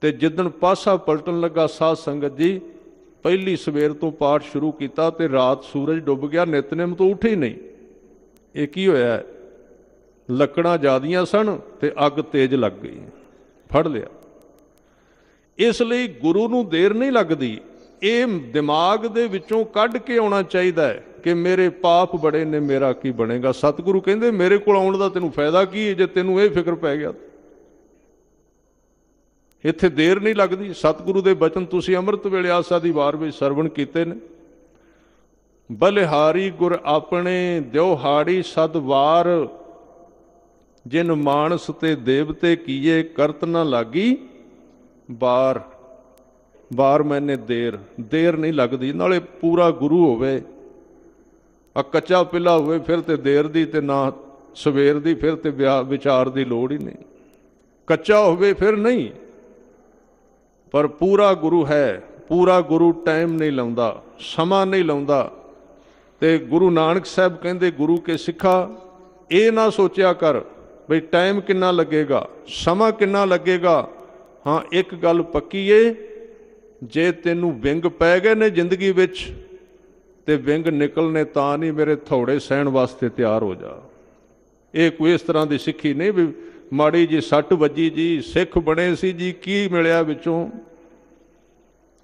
ਤੇ ਜਿੱਦਣ ਪਾਸਾ ਪਲਟਣ ਲੱਗਾ, ਸਾਧ ਸੰਗਤ ਜੀ, ਪਹਿਲੀ ਸਵੇਰ ਤੋਂ ਪਾਠ ਸ਼ੁਰੂ ਕੀਤਾ ਤੇ ਰਾਤ ਸੂਰਜ ਡੁੱਬ ਗਿਆ, ਨਿਤਨੇਮ ਤੋਂ ਉੱਠੇ ਹੀ ਨਹੀਂ। ਇਹ ਕੀ ਹੋਇਆ ਲੱਕੜਾਂ ਜਿਆਦੀਆਂ ਸਨ ਤੇ ਅੱਗ ਤੇਜ਼ ਲੱਗ ਗਈ। ਫੜ ਲਿਆ। ਇਸ ਲਈ ਗੁਰੂ ਨੂੰ ਦੇਰ ਨਹੀਂ ਲੱਗਦੀ। ਇਹ ਦਿਮਾਗ ਦੇ ਵਿੱਚੋਂ ਕੱਢ ਕੇ ਆਉਣਾ ਚਾਹੀਦਾ ਹੈ ਕਿ ਮੇਰੇ ਪਾਪ ਬੜੇ ਨੇ, ਮੇਰਾ ਕੀ ਬਣੇਗਾ? ਸਤਿਗੁਰੂ ਕਹਿੰਦੇ, ਮੇਰੇ ਕੋਲ ਆਉਣ ਦਾ ਤੈਨੂੰ ਫਾਇਦਾ ਕੀ ਹੈ ਜੇ ਤੈਨੂੰ ਇਹ ਫਿਕਰ ਪੈ ਗਿਆ? ਇੱਥੇ ਦੇਰ ਨਹੀਂ ਲੱਗਦੀ। ਸਤਿਗੁਰੂ ਦੇ ਬਚਨ ਤੁਸੀਂ ਅੰਮ੍ਰਿਤ ਵੇਲੇ ਆਸਾ ਦੀ ਵਾਰ ਵਿੱਚ ਸਰਵਣ ਕੀਤੇ ਨੇ। ਬਲਿਹਾਰੀ ਗੁਰ ਆਪਣੇ ਦਿਉਹਾੜੀ ਸਦਵਾਰ ਜਿਨ ਮਾਨਸ ਤੇ ਦੇਵਤੇ ਕੀਏ ਕਰਤ ਨਾ ਲਾਗੀ, ਬਾਰ ਬਾਰ ਮੈਨੇ ਦੇਰ ਦੇਰ ਨਹੀਂ ਲੱਗਦੀ, ਨਾਲੇ ਪੂਰਾ ਗੁਰੂ ਹੋਵੇ। ਆ ਕੱਚਾ ਪਿੱਲਾ ਹੋਵੇ, ਫਿਰ ਤੇ ਦੇਰ ਦੀ ਤੇ ਨਾ ਸਵੇਰ ਦੀ, ਫਿਰ ਤੇ ਵਿਆ- ਵਿਚਾਰ ਦੀ ਲੋੜ ਹੀ ਨਹੀਂ। ਕੱਚਾ ਹੋਵੇ ਫਿਰ ਨਹੀਂ, ਪਰ ਪੂਰਾ ਗੁਰੂ ਹੈ, ਪੂਰਾ ਗੁਰੂ ਟਾਈਮ ਨਹੀਂ ਲਾਉਂਦਾ, ਸਮਾਂ ਨਹੀਂ ਲਾਉਂਦਾ। ਤੇ ਗੁਰੂ ਨਾਨਕ ਸਾਹਿਬ ਕਹਿੰਦੇ, ਗੁਰੂ ਕੇ ਸਿੱਖਾ, ਇਹ ਨਾ ਸੋਚਿਆ ਕਰ ਬਈ ਟਾਈਮ ਕਿੰਨਾ ਲੱਗੇਗਾ? ਸਮਾਂ ਕਿੰਨਾ ਲੱਗੇਗਾ? ਹਾਂ, ਇੱਕ ਗੱਲ ਪੱਕੀ ਏ, ਜੇ ਤੈਨੂੰ ਵਿੰਗ ਪੈ ਗਏ ਨੇ ਜ਼ਿੰਦਗੀ ਵਿੱਚ, ਤੇ ਵਿੰਗ ਨਿਕਲਨੇ ਤਾਂ ਨਹੀਂ ਮੇਰੇ ਥੋੜੇ ਸਹਿਣ ਵਾਸਤੇ ਤਿਆਰ ਹੋ ਜਾ। ਇਹ ਕੋਈ ਇਸ ਤਰ੍ਹਾਂ ਦੀ ਸਿੱਖੀ ਨਹੀਂ ਵੀ ਮਾੜੀ ਜੀ ਸੱਟ ਵੱਜੀ ਜੀ, ਸਿੱਖ ਬਣੇ ਸੀ ਜੀ, ਕੀ ਮਿਲਿਆ ਵਿੱਚੋਂ?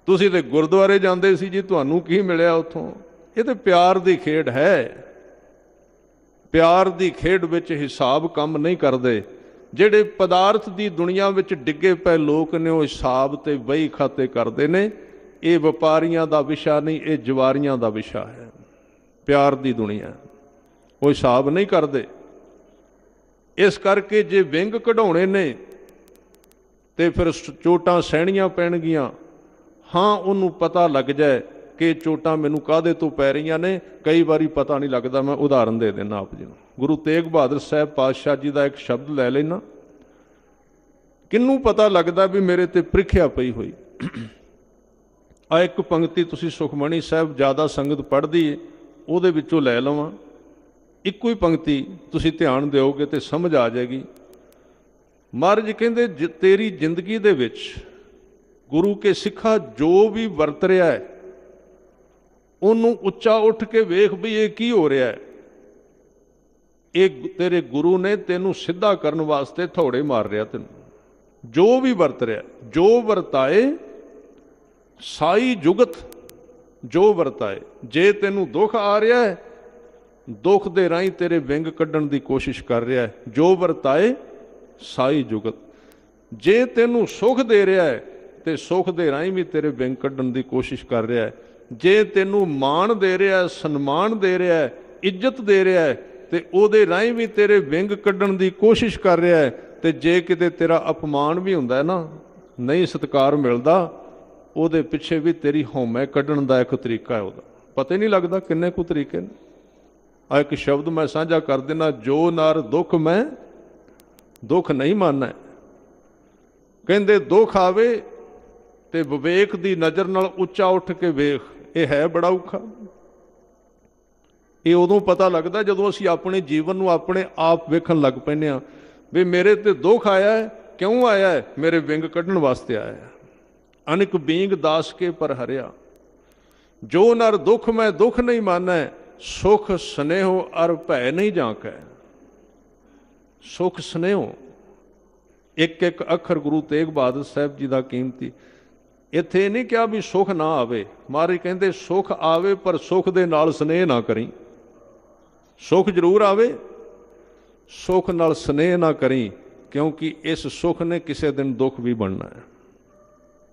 ਤੁਸੀਂ ਤੇ ਗੁਰਦੁਆਰੇ ਜਾਂਦੇ ਸੀ ਜੀ, ਤੁਹਾਨੂੰ ਕੀ ਮਿਲਿਆ ਉੱਥੋਂ? ਇਹ ਤੇ ਪਿਆਰ ਦੀ ਖੇਡ ਹੈ। ਪਿਆਰ ਦੀ ਖੇਡ ਵਿੱਚ ਹਿਸਾਬ ਕੰਮ ਨਹੀਂ ਕਰਦੇ। ਜਿਹੜੇ ਪਦਾਰਥ ਦੀ ਦੁਨੀਆ ਵਿੱਚ ਡਿੱਗੇ ਪਏ ਲੋਕ ਨੇ, ਉਹ ਹਿਸਾਬ ਤੇ ਵਹੀ ਖਾਤੇ ਕਰਦੇ ਨੇ। ਇਹ ਵਪਾਰੀਆਂ ਦਾ ਵਿਸ਼ਾ ਨਹੀਂ, ਇਹ ਜਵਾਰੀਆਂ ਦਾ ਵਿਸ਼ਾ ਹੈ। ਪਿਆਰ ਦੀ ਦੁਨੀਆ। ਉਹ ਹਿਸਾਬ ਨਹੀਂ ਕਰਦੇ। ਇਸ ਕਰਕੇ ਜੇ ਵਿੰਗ ਕਢਾਉਣੇ ਨੇ, ਤੇ ਫਿਰ ਚੋਟਾਂ ਸਹਿਣੀਆਂ ਪੈਣਗੀਆਂ। ਹਾਂ, ਉਹਨੂੰ ਪਤਾ ਲੱਗ ਜਾਏ ਕਿ ਚੋਟਾਂ ਮੈਨੂੰ ਕਾਹਦੇ ਤੋਂ ਪੈ ਰਹੀਆਂ ਨੇ? ਕਈ ਵਾਰੀ ਪਤਾ ਨਹੀਂ ਲੱਗਦਾ, ਮੈਂ ਉਦਾਹਰਨ ਦੇ ਦੇਣਾ ਆਪ ਜੀ ਨੂੰ। ਗੁਰੂ ਤੇਗ ਬਹਾਦਰ ਸਾਹਿਬ ਪਾਤਸ਼ਾਹ ਜੀ ਦਾ ਇੱਕ ਸ਼ਬਦ ਲੈ ਲੈਣਾ ਕਿੰਨੂੰ ਪਤਾ ਲੱਗਦਾ ਵੀ ਮੇਰੇ ਤੇ ਪ੍ਰੀਖਿਆ ਪਈ ਹੋਈ? ਆ ਇੱਕ ਪੰਕਤੀ ਤੁਸੀਂ ਸੁਖਮਣੀ ਸਾਹਿਬ ਜ਼ਿਆਦਾ ਸੰਗਤ ਪੜ੍ਹਦੀ ਏ, ਉਹਦੇ ਵਿੱਚੋਂ ਲੈ ਲਵਾਂ। ਇੱਕੋ ਹੀ ਪੰਕਤੀ ਤੁਸੀਂ ਧਿਆਨ ਦਿਓਗੇ ਤੇ ਸਮਝ ਆ ਜਾਏਗੀ। ਮਹਾਰਾਜ ਕਹਿੰਦੇ, ਜ- ਤੇਰੀ ਜ਼ਿੰਦਗੀ ਦੇ ਵਿੱਚ ਗੁਰੂ ਕੇ ਸਿੱਖਾ ਜੋ ਵੀ ਵਰਤ ਰਿਹਾ ਹੈ ਉਹਨੂੰ ਉੱਚਾ ਉੱਠ ਕੇ ਵੇਖ ਵੀ ਇਹ ਕੀ ਹੋ ਰਿਹਾ ਹੈ? ਇਹ ਤੇਰੇ ਗੁਰੂ ਨੇ ਤੈਨੂੰ ਸਿੱਧਾ ਕਰਨ ਵਾਸਤੇ ਥੋੜੇ ਮਾਰ ਰਿਹਾ ਤੈਨੂੰ। ਜੋ ਵੀ ਵਰਤ ਰਿਹਾ, ਜੋ ਵਰਤਾਏ, ਸਾਈ ਜੁਗਤ ਜੋ ਵਰਤਾਏ। ਜੇ ਤੈਨੂੰ ਦੁੱਖ ਆ ਰਿਹਾ ਹੈ, ਦੁੱਖ ਦੇ ਰਾਹੀਂ ਤੇਰੇ ਵਿੰਗ ਕੱਢਣ ਦੀ ਕੋਸ਼ਿਸ਼ ਕਰ ਰਿਹਾ ਹੈ। ਜੋ ਵਰਤਾਏ, ਸਾਈ ਜੁਗਤ। ਜੇ ਤੈਨੂੰ ਸੁਖ ਦੇ ਰਿਹਾ ਹੈ, ਤੇ ਸੁਖ ਦੇ ਰਾਹੀਂ ਵੀ ਤੇਰੇ ਵਿੰਗ ਕੱਢਣ ਦੀ ਕੋਸ਼ਿਸ਼ ਕਰ ਰਿਹਾ ਹੈ। ਜੇ ਤੈਨੂੰ ਮਾਣ ਦੇ ਰਿਹਾ, ਸਨਮਾਨ ਦੇ ਰਿਹਾ, ਇੱਜ਼ਤ ਦੇ ਰਿਹਾ ਹੈ ਤੇ ਉਹਦੇ ਰਾਹੀਂ ਵੀ ਤੇਰੇ ਵਿੰਗ ਕੱਢਣ ਦੀ ਕੋਸ਼ਿਸ਼ ਕਰ ਰਿਹਾ ਹੈ, ਤੇ ਜੇ ਕਿਤੇ ਤੇਰਾ ਅਪਮਾਨ ਵੀ ਹੁੰਦਾ ਹੈ ਨਾ, ਨਹੀਂ ਸਤਿਕਾਰ ਮਿਲਦਾ, ਉਹਦੇ ਪਿੱਛੇ ਵੀ ਤੇਰੀ ਹਉਮੈ ਕੱਢਣ ਦਾ ਇੱਕ ਤਰੀਕਾ ਹੈ ਉਹਦਾ। ਪਤਾ ਹੀ ਨਹੀਂ ਲੱਗਦਾ ਕਿੰਨੇ ਕੁ ਤਰੀਕੇ ਨੇ। ਆ ਇੱਕ ਸ਼ਬਦ ਮੈਂ ਸਾਂਝਾ ਕਰ ਦੇਣਾ ਜੋ ਨਰ ਦੁੱਖ ਮੈਂ, ਦੁੱਖ ਨਹੀਂ ਮੰਨਣਾ ਕਹਿੰਦੇ ਦੁੱਖ ਆਵੇ ਤੇ ਵਿਵੇਕ ਦੀ ਨਜ਼ਰ ਨਾਲ ਉੱਚਾ ਉੱਠ ਕੇ ਵੇਖ। ਇਹ ਹੈ ਬੜਾ ਔਖਾ। ਇਹ ਉਦੋਂ ਪਤਾ ਲੱਗਦਾ ਜਦੋਂ ਅਸੀਂ ਆਪਣੇ ਜੀਵਨ ਨੂੰ ਆਪਣੇ ਆਪ ਵੇਖਣ ਲੱਗ ਪੈਂਦੇ ਆ ਵੀ ਮੇਰੇ ਤੇ ਦੁੱਖ ਆਇਆ ਹੈ, ਕਿਉਂ ਆਇਆ ਹੈ, ਮੇਰੇ ਵਿੰਗ ਕੱਢਣ ਵਾਸਤੇ ਆਇਆ ਹੈ। ਅਨਿਕ ਬੀਂਗ ਦਾਸ ਕੇ ਪਰ ਹਰਿਆ। ਜੋ ਨਰ ਦੁੱਖ ਮੈਂ ਦੁੱਖ ਨਹੀਂ ਮਾਨੈ, ਸੁਖ ਸਨੇਹੋ ਅਰ ਭੈ ਨਹੀਂ ਜਾਂਕੈ ਸੁਖ ਸਨੇਹੋ ਇੱਕ ਇੱਕ ਅੱਖਰ ਗੁਰੂ ਤੇਗ ਬਹਾਦਰ ਸਾਹਿਬ ਜੀ ਦਾ ਕੀਮਤੀ ਇੱਥੇ ਨਹੀਂ ਕਿਹਾ ਵੀ ਸੁਖ ਨਾ ਆਵੇ। ਮਹਾਰਾਜ ਕਹਿੰਦੇ, ਸੁਖ ਆਵੇ, ਪਰ ਸੁਖ ਦੇ ਨਾਲ ਸਨੇਹ ਨਾ ਕਰੀ। ਸੁਖ ਜ਼ਰੂਰ ਆਵੇ, ਸੁਖ ਨਾਲ ਸਨੇਹ ਨਾ ਕਰੀ, ਕਿਉਂਕਿ ਇਸ ਸੁਖ ਨੇ ਕਿਸੇ ਦਿਨ ਦੁੱਖ ਵੀ ਬਣਨਾ ਹੈ।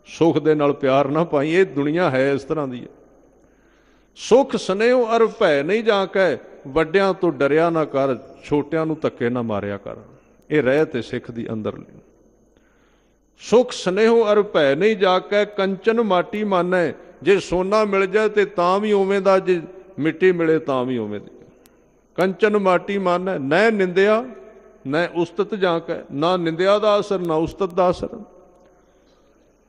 ਸੁਖ ਦੇ ਨਾਲ ਪਿਆਰ ਨਾ ਪਾਈ, ਇਹ ਦੁਨੀਆ ਹੈ ਇਸ ਤਰ੍ਹਾਂ ਦੀ ਹੈ। ਸੁਖ ਸਨੇਹ ਅਰ ਭੈ ਨਹੀਂ ਜਾ ਕੇ ਵੱਡਿਆਂ ਤੋਂ ਡਰਿਆ ਨਾ ਕਰ, ਛੋਟਿਆਂ ਨੂੰ ਧੱਕੇ ਨਾ ਮਾਰਿਆ ਕਰ। ਇਹ ਰਹਿ ਤੇ ਸਿੱਖ ਦੀ ਅੰਦਰਲੀ। ਸੁਖ ਸਨੇਹ ਅਰ ਭੈ ਨਹੀਂ ਜਾ ਕੇ ਕੰਚਨ ਮਾਟੀ ਮਾਨੈ। ਜੇ ਸੋਨਾ ਮਿਲ ਜਾਏ ਤੇ ਤਾਂ ਵੀ ਉਵੇਂ ਦਾ, ਜੇ ਮਿੱਟੀ ਮਿਲੇ ਤਾਂ ਵੀ ਉਵੇਂ ਦੀ। ਕੰਚਨ ਮਾਟੀ ਮਾਨੈ ਨੈ ਨਿੰਦਿਆ ਨੈ ਉਸਤਤ ਜਾ ਕੇ ਨਾ ਨਿੰਦਿਆ ਦਾ ਅਸਰ, ਨਾ ਉਸਤਤ ਦਾ ਅਸਰ।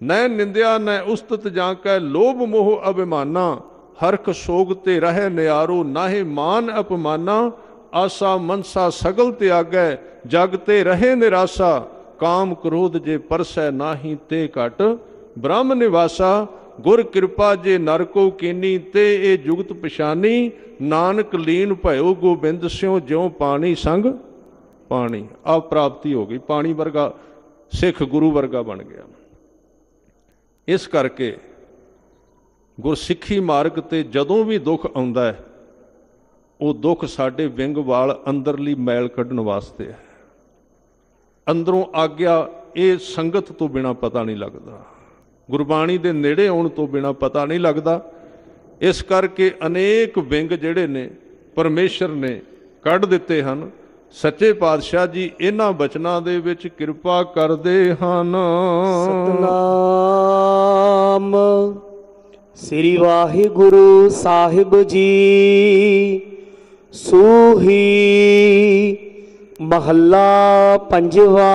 ਨੈ ਨਿੰਦਿਆ ਨੈ ਉਸਤਤ ਜਾਂ ਕੈ ਲੋਭ ਮੋਹ ਅਭਿਮਾਨਾ। ਹਰਖ ਸੋਗ ਤੇ ਰਹਿ ਨਿਆਰੋ, ਨਾਹੇ ਮਾਨ ਅਪਮਾਨਾ। ਆਸਾ ਮਨਸਾ ਸਗਲ ਤਿਆਗੈ, ਜਗ ਤੇ ਰਹੇ ਨਿਰਾਸਾ। ਕਾਮ ਕ੍ਰੋਧ ਜੇ ਪਰਸੈ ਨਾਹੀ ਤੇ ਘਟ, ਬ੍ਰਹਮ ਨਿਵਾਸਾ, ਗੁਰ ਕਿਰਪਾ ਜੇ ਨਰ ਕੋ ਕੀਨੀ, ਤੇ ਇਹ ਜੁਗਤ ਪਛਾਨੀ, ਨਾਨਕ ਲੀਨ ਭਇਓ ਗੋਬਿੰਦ ਸਿਉ, ਜਿਉ ਪਾਣੀ ਸੰਗ ਪਾਣੀ। ਆ ਪ੍ਰਾਪਤੀ ਹੋ ਗਈ, ਪਾਣੀ ਵਰਗਾ, ਸਿੱਖ ਗੁਰੂ ਵਰਗਾ ਬਣ ਗਿਆ। ਇਸ ਕਰਕੇ ਗੁਰਸਿੱਖੀ ਮਾਰਗ ਤੇ ਜਦੋਂ ਵੀ ਦੁੱਖ ਆਉਂਦਾ ਹੈ, ਉਹ ਦੁੱਖ ਸਾਡੇ ਵਿੰਗ ਵਾਲ ਅੰਦਰਲੀ ਮੈਲ ਕੱਢਣ ਵਾਸਤੇ ਹੈ। ਅੰਦਰੋਂ ਆਗਿਆ ਇਹ ਸੰਗਤ ਤੋਂ ਬਿਨਾ ਪਤਾ ਨਹੀਂ ਲੱਗਦਾ। ਗੁਰਬਾਣੀ ਦੇ ਨੇੜੇ ਆਉਣ ਤੋਂ ਬਿਨਾ ਪਤਾ ਨਹੀਂ ਲੱਗਦਾ। ਇਸ ਕਰਕੇ ਅਨੇਕ ਵਿੰਗ ਜਿਹੜੇ ਨੇ, ਪਰਮੇਸ਼ਰ ਨੇ ਕੱਢ ਦਿੱਤੇ ਹਨ। ਸੱਚੇ ਪਾਤਸ਼ਾਹ ਜੀ, ਇਹਨਾਂ ਬਚਨਾਂ ਦੇ ਵਿੱਚ ਕਿਰਪਾ ਕਰਦੇ ਹਨ। ਸਤਨਾਮ। ਸ੍ਰੀ ਵਾਹਿਗੁਰੂ ਸਾਹਿਬ ਜੀ, ਸੂਹੀ ਮਹੱਲਾ ਪੰਜਵਾ,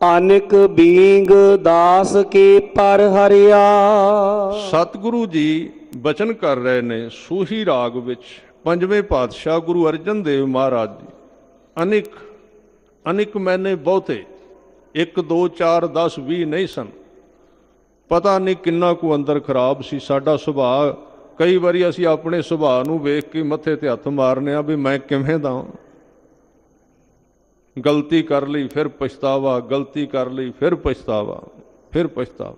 ਅਨਕ ਬੀਂਗ ਦਾਸ ਕੇ ਪਰ ਹਰਿਆ। ਸਤਿਗੁਰੂ ਜੀ ਬਚਨ ਕਰ ਰਹੇ ਨੇ ਸੂਹੀ ਰਾਗ ਵਿੱਚ, ਪੰਜਵੇਂ ਪਾਤਸ਼ਾਹ ਗੁਰੂ ਅਰਜਨ ਦੇਵ ਮਹਾਰਾਜ ਜੀ। ਅਨੇਕ ਅਨੇਕ ਮੈਨੇ ਬਹੁਤੇ 1 2 4 10 20 ਨਹੀਂ ਸਨ। ਪਤਾ ਨਹੀਂ ਕਿੰਨਾ ਕੁ ਅੰਦਰ ਖਰਾਬ ਸੀ ਸਾਡਾ ਸੁਭਾਅ। ਕਈ ਵਾਰੀ ਅਸੀਂ ਆਪਣੇ ਸੁਭਾਅ ਨੂੰ ਵੇਖ ਕੇ ਮੱਥੇ ਤੇ ਹੱਥ ਮਾਰਨੇ ਆ ਵੀ ਮੈਂ ਕਿਵੇਂ ਦਾ। ਹਾਂ ਗਲਤੀ ਕਰ ਲਈ, ਫਿਰ ਪਛਤਾਵਾ, ਗਲਤੀ ਕਰ ਲਈ, ਫਿਰ ਪਛਤਾਵਾ ਫਿਰ ਪਛਤਾਵਾ।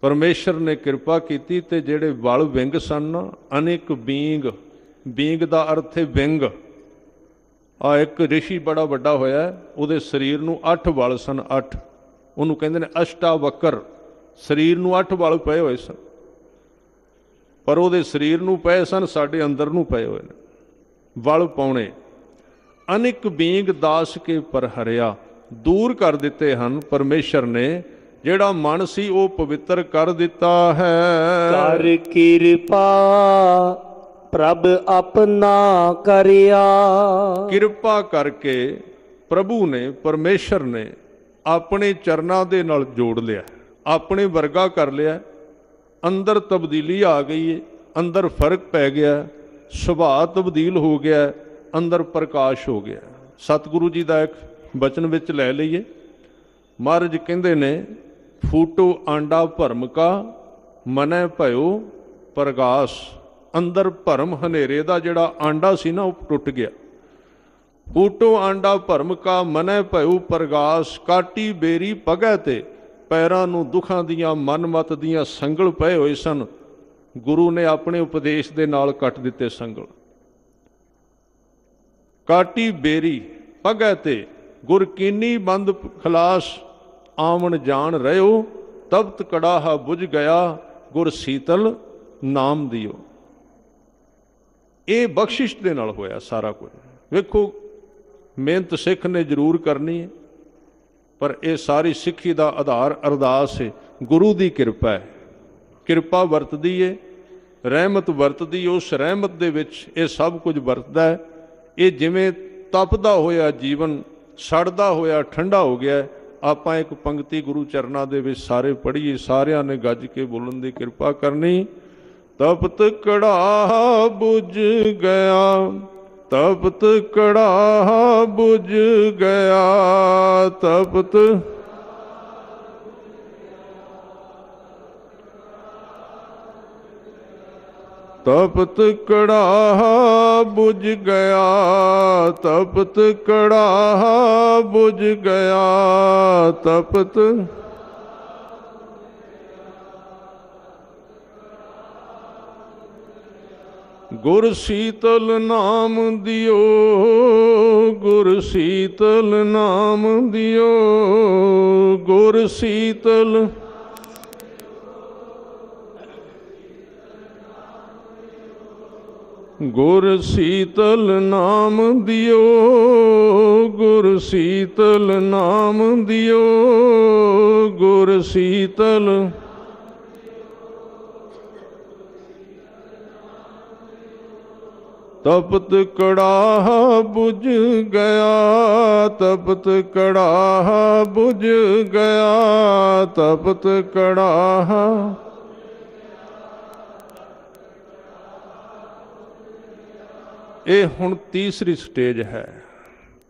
ਪਰਮੇਸ਼ਰ ਨੇ ਕਿਰਪਾ ਕੀਤੀ ਤੇ ਜਿਹੜੇ ਵਲ ਵਿੰਗ ਸਨ ਨਾ, ਅਨੇਕ ਬੀਂਗ ਬੀਂਗ ਦਾ ਅਰਥ ਹੈ ਵਿੰਗ। ਆ ਇੱਕ ਰਿਸ਼ੀ ਬੜਾ ਵੱਡਾ ਹੋਇਆ ਉਹਦੇ ਸਰੀਰ ਨੂੰ 8 ਵਲ ਸਨ 8 ਉਹਨੂੰ ਕਹਿੰਦੇ ਨੇ ਅਸ਼ਟਾਵਕਰ। ਸਰੀਰ ਨੂੰ 8 ਵਲ ਪਏ ਹੋਏ ਸਨ। ਪਰ ਉਹਦੇ ਸਰੀਰ ਨੂੰ ਪਏ ਸਨ, ਸਾਡੇ ਅੰਦਰ ਨੂੰ ਪਏ ਹੋਏ ਨੇ। ਵਲ ਪਾਉਣੇ। ਅਨੇਕ ਬੀਂਗ ਦਾਸ ਕੇ ਪਰ ਹਰਿਆ ਦੂਰ ਕਰ ਦਿੱਤੇ ਹਨ ਪਰਮੇਸ਼ਰ ਨੇ ਜਿਹੜਾ ਮਨ ਸੀ ਉਹ ਪਵਿੱਤਰ ਕਰ ਦਿੱਤਾ ਹੈ। ਕਰ ਕਿਰਪਾ ਪ੍ਰਭ ਆਪਣਾ ਕਰਿਆ। ਕਿਰਪਾ ਕਰਕੇ ਪ੍ਰਭੂ ਨੇ ਪਰਮੇਸ਼ਰ ਨੇ ਆਪਣੇ ਚਰਨਾਂ ਦੇ ਨਾਲ ਜੋੜ ਲਿਆ ਆਪਣੇ ਵਰਗਾ ਕਰ ਲਿਆ। ਅੰਦਰ ਤਬਦੀਲੀ ਆ ਗਈ ਹੈ ਅੰਦਰ ਫ਼ਰਕ ਪੈ ਗਿਆ ਸੁਭਾਅ ਤਬਦੀਲ ਹੋ ਗਿਆ ਅੰਦਰ ਪ੍ਰਕਾਸ਼ ਹੋ ਗਿਆ। ਸਤਿਗੁਰੂ ਜੀ ਦਾ ਇੱਕ ਬਚਨ ਵਿੱਚ ਲੈ ਲਈਏ। ਮਹਾਰਾਜ ਕਹਿੰਦੇ ਨੇ, ਫੂਟੋ ਆਂਡਾ ਭਰਮ ਕਾ, ਮਨੈ ਭਇਓ ਪ੍ਰਗਾਸ। ਅੰਦਰ ਭਰਮ ਹਨੇਰੇ ਦਾ ਜਿਹੜਾ ਆਂਡਾ ਸੀ ਨਾ, ਉਹ ਟੁੱਟ ਗਿਆ। ਫੂਟੋ ਆਂਡਾ ਭਰਮ ਕਾ, ਮਨੈ ਭਇਓ ਪ੍ਰਗਾਸ, ਕਾਟੀ ਬੇਰੀ ਪਗੈ ਤੇ, ਪੈਰਾਂ ਨੂੰ ਦੁੱਖਾਂ ਦੀਆਂ, ਮਨਮਤ ਦੀਆਂ ਸੰਗਲ ਪਏ ਹੋਏ ਸਨ। ਗੁਰੂ ਨੇ ਆਪਣੇ ਉਪਦੇਸ਼ ਦੇ ਨਾਲ ਕੱਟ ਦਿੱਤੇ ਸੰਗਲ। ਕਾਟੀ ਬੇਰੀ ਪਗੈ ਤੇ ਗੁਰ ਕੀਨੀ ਬੰਦ ਖਲਾਸ ਆਵਣ ਜਾਣ ਰਿਓ ਤਬਤ ਕੜਾਹਾ 부ਝ ਗਿਆ, ਗੁਰ ਸੀਤਲ ਨਾਮ ਦਿਓ। ਇਹ ਬਖਸ਼ਿਸ਼ ਦੇ ਨਾਲ ਹੋਇਆ ਸਾਰਾ ਕੁਝ। ਵੇਖੋ, ਮਿਹਨਤ ਸਿੱਖ ਨੇ ਜ਼ਰੂਰ ਕਰਨੀ ਹੈ, ਪਰ ਇਹ ਸਾਰੀ ਸਿੱਖੀ ਦਾ ਆਧਾਰ ਅਰਦਾਸ ਹੈ। ਗੁਰੂ ਦੀ ਕਿਰਪਾ ਹੈ। ਕਿਰਪਾ ਵਰਤਦੀ ਏ, ਰਹਿਮਤ ਵਰਤਦੀ ਉਸ ਰਹਿਮਤ ਦੇ ਵਿੱਚ ਇਹ ਸਭ ਕੁਝ ਵਰਤਦਾ ਹੈ। ਇਹ ਜਿਵੇਂ ਤਪਦਾ ਹੋਇਆ ਜੀਵਨ, ਸੜਦਾ ਹੋਇਆ, ਠੰਡਾ ਹੋ ਗਿਆ ਆਪਾਂ ਇੱਕ ਪੰਕਤੀ ਗੁਰੂ ਚਰਨਾਂ ਦੇ ਵਿੱਚ ਸਾਰੇ ਪੜ੍ਹੀਏ, ਸਾਰਿਆਂ ਨੇ ਗੱਜ ਕੇ ਬੋਲਣ ਦੀ ਕਿਰਪਾ ਕਰਨੀ, ਤਪਤ ਕੜਾ ਬੁਝ ਗਿਆ, ਤਪਤ ਕੜਾ ਬੁਝ ਗਿਆ, ਤਪਤ ਤਪਤ ਕੜਾ 부ਝ ਗਿਆ, ਤਪਤ ਕੜਾ 부ਝ ਗਿਆ, ਤਪਤ ਗੁਰ ਸੀਤਲ ਨਾਮ ਦਿਓ, ਗੁਰ ਸੀਤਲ ਨਾਮ ਦਿਓ, ਗੁਰ ਸੀਤਲ ਗੁਰ ਸੀਤਲ ਨਾਮ ਦਿਓ, ਗੁਰ ਸੀਤਲ ਨਾਮ ਦਿਓ, ਗੁਰ ਸੀਤਲ ਤਪਤ ਕੜਾਹ 부ਝ ਗਿਆ, ਤਪਤ ਕੜਾਹ 부ਝ ਗਿਆ, ਤਪਤ ਕੜਾਹ ਇਹ ਹੁਣ ਤੀਸਰੀ ਸਟੇਜ ਹੈ।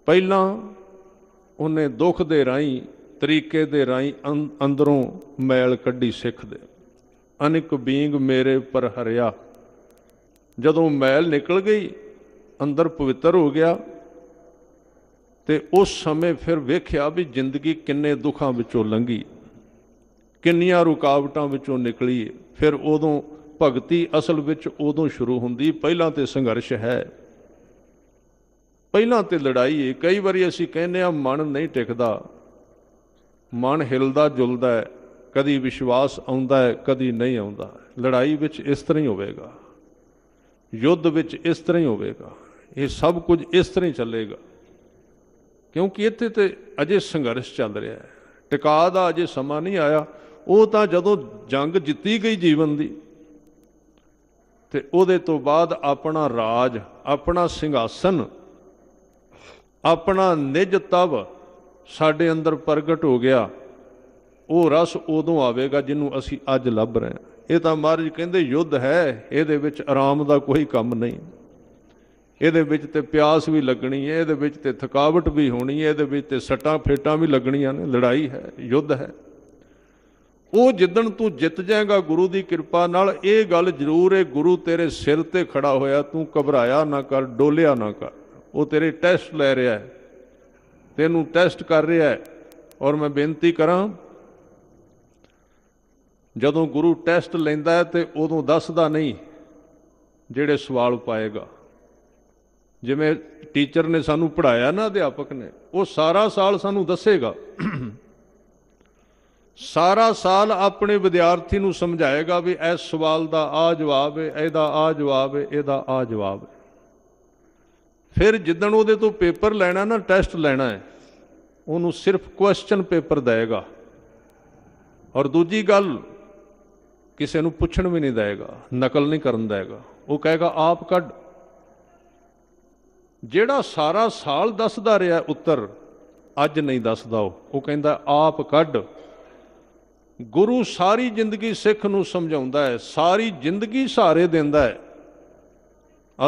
ਪਹਿਲਾਂ ਉਹਨੇ ਦੁੱਖ ਦੇ ਰਾਈ ਤਰੀਕੇ ਦੇ ਰਾਈ ਅੰਦਰੋਂ ਮੈਲ ਕੱਢੀ ਸਿੱਖ ਦੇ। ਅਨਿਕ ਬੀਂਗ ਮੇਰੇ ਪਰ ਹਰਿਆ। ਜਦੋਂ ਮੈਲ ਨਿਕਲ ਗਈ, ਅੰਦਰ ਪਵਿੱਤਰ ਹੋ ਗਿਆ, ਤੇ ਉਸ ਸਮੇਂ ਫਿਰ ਵੇਖਿਆ ਵੀ ਜ਼ਿੰਦਗੀ ਕਿੰਨੇ ਦੁੱਖਾਂ ਵਿੱਚੋਂ ਲੰਘੀ, ਕਿੰਨੀਆਂ ਰੁਕਾਵਟਾਂ ਵਿੱਚੋਂ ਨਿਕਲੀ। ਫਿਰ ਉਦੋਂ ਭਗਤੀ ਅਸਲ ਵਿੱਚ ਉਦੋਂ ਸ਼ੁਰੂ ਹੁੰਦੀ, ਪਹਿਲਾਂ ਤੇ ਸੰਘਰਸ਼ ਹੈ। ਪਹਿਲਾਂ ਤੇ ਲੜਾਈ ਹੈ ਕਈ ਵਾਰੀ ਅਸੀਂ ਕਹਿੰਦੇ ਆ ਮਨ ਨਹੀਂ ਟਿਕਦਾ। ਮਨ ਹਿਲਦਾ ਜੁਲਦਾ ਹੈ ਕਦੀ ਵਿਸ਼ਵਾਸ ਆਉਂਦਾ ਹੈ ਕਦੀ ਨਹੀਂ ਆਉਂਦਾ। ਲੜਾਈ ਵਿੱਚ ਇਸ ਤਰ੍ਹਾਂ ਹੀ ਹੋਵੇਗਾ। ਯੁੱਧ ਵਿੱਚ ਇਸ ਤਰ੍ਹਾਂ ਹੀ ਹੋਵੇਗਾ। ਇਹ ਸਭ ਕੁਝ ਇਸ ਤਰ੍ਹਾਂ ਹੀ ਚੱਲੇਗਾ। ਕਿਉਂਕਿ ਇੱਥੇ ਤੇ ਅਜੇ ਸੰਘਰਸ਼ ਚੱਲ ਰਿਹਾ ਹੈ ਟਿਕਾ ਦਾ ਅਜੇ ਸਮਾਂ ਨਹੀਂ ਆਇਆ। ਉਹ ਤਾਂ ਜਦੋਂ ਜੰਗ ਜਿੱਤੀ ਗਈ ਜੀਵਨ ਦੀ, ਤੇ ਉਹਦੇ ਤੋਂ ਬਾਅਦ ਆਪਣਾ ਰਾਜ, ਆਪਣਾ ਸਿੰਘਾਸਨ ਆਪਣਾ ਨਿਜ ਤਵ ਸਾਡੇ ਅੰਦਰ ਪ੍ਰਗਟ ਹੋ ਗਿਆ। ਉਹ ਰਸ ਉਦੋਂ ਆਵੇਗਾ ਜਿਹਨੂੰ ਅਸੀਂ ਅੱਜ ਲੱਭ ਰਹੇ ਹਾਂ। ਇਹ ਤਾਂ ਮਹਾਰਾਜ ਕਹਿੰਦੇ, ਯੁੱਧ ਹੈ, ਇਹਦੇ ਵਿੱਚ ਆਰਾਮ ਦਾ ਕੋਈ ਕੰਮ ਨਹੀਂ। ਇਹਦੇ ਵਿੱਚ ਤੇ ਪਿਆਸ ਵੀ ਲੱਗਣੀ ਹੈ, ਇਹਦੇ ਵਿੱਚ ਤੇ ਥਕਾਵਟ ਵੀ ਹੋਣੀ ਹੈ, ਇਹਦੇ ਵਿੱਚ ਤੇ ਸੱਟਾਂ ਫੇਟਾਂ ਵੀ ਲੱਗਣੀਆਂ ਨੇ। ਲੜਾਈ ਹੈ, ਯੁੱਧ ਹੈ। ਉਹ ਜਿੱਦਣ ਤੂੰ ਜਿੱਤ ਜਾਏਗਾ ਗੁਰੂ ਦੀ ਕਿਰਪਾ ਨਾਲ, ਇਹ ਗੱਲ ਜ਼ਰੂਰ ਹੈ, ਗੁਰੂ ਤੇਰੇ ਸਿਰ ਤੇ ਖੜਾ ਹੋਇਆ, ਤੂੰ ਘਬਰਾਇਆ ਨਾ ਕਰ, ਡੋਲਿਆ ਨਾ ਕਰ। ਉਹ ਤੇਰੇ ਟੈਸਟ ਲੈ ਰਿਹਾ ਹੈ। ਤੈਨੂੰ ਟੈਸਟ ਕਰ ਰਿਹਾ ਹੈ। ਔਰ ਮੈਂ ਬੇਨਤੀ ਕਰਾਂ, ਜਦੋਂ ਗੁਰੂ ਟੈਸਟ ਲੈਂਦਾ ਹੈ ਤੇ ਉਦੋਂ ਦੱਸਦਾ ਨਹੀਂ ਜਿਹੜੇ ਸਵਾਲ ਪਾਏਗਾ। ਜਿਵੇਂ ਟੀਚਰ ਨੇ ਸਾਨੂੰ ਪੜਾਇਆ ਨਾ ਅਧਿਆਪਕ ਨੇ, ਉਹ ਸਾਰਾ ਸਾਲ ਸਾਨੂੰ ਦੱਸੇਗਾ। ਸਾਰਾ ਸਾਲ ਆਪਣੇ ਵਿਦਿਆਰਥੀ ਨੂੰ ਸਮਝਾਏਗਾ ਵੀ ਇਸ ਸਵਾਲ ਦਾ ਆ ਜਵਾਬ ਹੈ ਇਹਦਾ ਆ ਜਵਾਬ ਹੈ ਇਹਦਾ ਆ ਜਵਾਬ ਹੈ ਫਿਰ ਜਿੱਦਣ ਉਹਦੇ ਤੋਂ ਪੇਪਰ ਲੈਣਾ ਨਾ, ਟੈਸਟ ਲੈਣਾ ਹੈ, ਉਹਨੂੰ ਸਿਰਫ ਕੁਐਸਚਨ ਪੇਪਰ ਦੇਗਾ ਔਰ ਦੂਜੀ ਗੱਲ, ਕਿਸੇ ਨੂੰ ਪੁੱਛਣ ਵੀ ਨਹੀਂ ਦੇਗਾ ਨਕਲ ਨਹੀਂ ਕਰਨ ਦੇਗਾ ਉਹ ਕਹੇਗਾ, ਆਪ ਕੱਢ। ਜਿਹੜਾ ਸਾਰਾ ਸਾਲ ਦੱਸਦਾ ਰਿਹਾ ਉੱਤਰ, ਅੱਜ ਨਹੀਂ ਦੱਸਦਾ ਉਹ। ਉਹ ਕਹਿੰਦਾ, ਆਪ ਕੱਢ। ਗੁਰੂ ਸਾਰੀ ਜ਼ਿੰਦਗੀ ਸਿੱਖ ਨੂੰ ਸਮਝਾਉਂਦਾ ਹੈ, ਸਾਰੀ ਜ਼ਿੰਦਗੀ ਸਹਾਰੇ ਦਿੰਦਾ ਹੈ।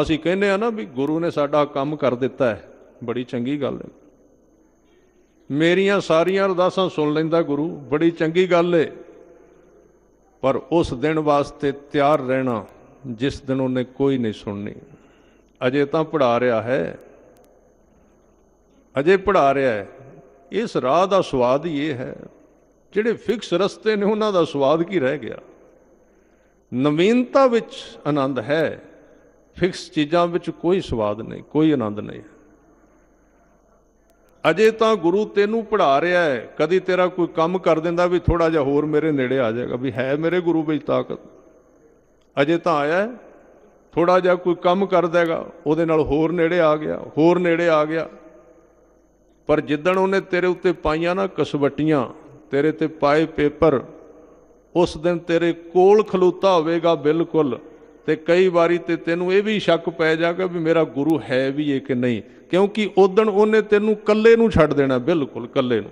ਅਸੀਂ ਕਹਿੰਦੇ ਆ ਨਾ ਵੀ ਗੁਰੂ ਨੇ ਸਾਡਾ ਕੰਮ ਕਰ ਦਿੱਤਾ ਹੈ। ਬੜੀ ਚੰਗੀ ਗੱਲ ਹੈ। ਮੇਰੀਆਂ ਸਾਰੀਆਂ ਅਰਦਾਸਾਂ ਸੁਣ ਲੈਂਦਾ ਗੁਰੂ, ਬੜੀ ਚੰਗੀ ਗੱਲ ਹੈ ਪਰ ਉਸ ਦਿਨ ਵਾਸਤੇ ਤਿਆਰ ਰਹਿਣਾ ਜਿਸ ਦਿਨ ਉਹਨੇ ਕੋਈ ਨਹੀਂ ਸੁਣਨੀ। ਅਜੇ ਤਾਂ ਪੜਾ ਰਿਹਾ ਹੈ। ਅਜੇ ਪੜਾ ਰਿਹਾ ਹੈ। ਇਸ ਰਾਹ ਦਾ ਸਵਾਦ ਹੀ ਇਹ ਹੈ। ਜਿਹੜੇ ਫਿਕਸ ਰਸਤੇ ਨੇ ਉਹਨਾਂ ਦਾ ਸਵਾਦ ਕੀ ਰਹਿ ਗਿਆ? ਨਵੀਨਤਾ ਵਿੱਚ ਆਨੰਦ ਹੈ। ਫਿਕਸ ਚੀਜ਼ਾਂ ਵਿੱਚ ਕੋਈ ਸਵਾਦ ਨਹੀਂ, ਕੋਈ ਆਨੰਦ ਨਹੀਂ। ਅਜੇ ਤਾਂ ਗੁਰੂ ਤੈਨੂੰ ਪੜਾ ਰਿਹਾ ਹੈ, ਕਦੀ ਤੇਰਾ ਕੋਈ ਕੰਮ ਕਰ ਦਿੰਦਾ ਵੀ ਥੋੜਾ ਜਿਹਾ ਹੋਰ ਮੇਰੇ ਨੇੜੇ ਆ ਜਾਏਗਾ, ਵੀ ਹੈ ਮੇਰੇ ਗੁਰੂ ਵਿੱਚ ਤਾਕਤ। ਅਜੇ ਤਾਂ ਆਇਆ ਹੈ ਥੋੜਾ ਜਿਹਾ ਕੋਈ ਕੰਮ ਕਰ ਦੇਗਾ ਉਹਦੇ ਨਾਲ ਹੋਰ ਨੇੜੇ ਆ ਗਿਆ, ਹੋਰ ਨੇੜੇ ਆ ਗਿਆ। ਪਰ ਜਿੱਦਣ ਉਹਨੇ ਤੇਰੇ ਉੱਤੇ ਪਾਈਆਂ ਨਾ ਕਸਵੱਟੀਆਂ, ਤੇਰੇ ਤੇ ਪਾਏ ਪੇਪਰ, ਉਸ ਦਿਨ ਤੇਰੇ ਕੋਲ ਖਲੋਤਾ ਹੋਵੇਗਾ ਬਿਲਕੁਲ। ਤੇ ਕਈ ਵਾਰੀ ਤੇ ਤੈਨੂੰ ਇਹ ਵੀ ਸ਼ੱਕ ਪੈ ਜਾਗਾ ਵੀ ਮੇਰਾ ਗੁਰੂ ਹੈ ਵੀ ਇਹ ਕਿ ਨਹੀਂ? ਕਿਉਂਕਿ ਉਦਣ ਉਹਨੇ ਤੈਨੂੰ ਕੱਲੇ ਨੂੰ ਛੱਡ ਦੇਣਾ, ਬਿਲਕੁਲ ਕੱਲੇ ਨੂੰ।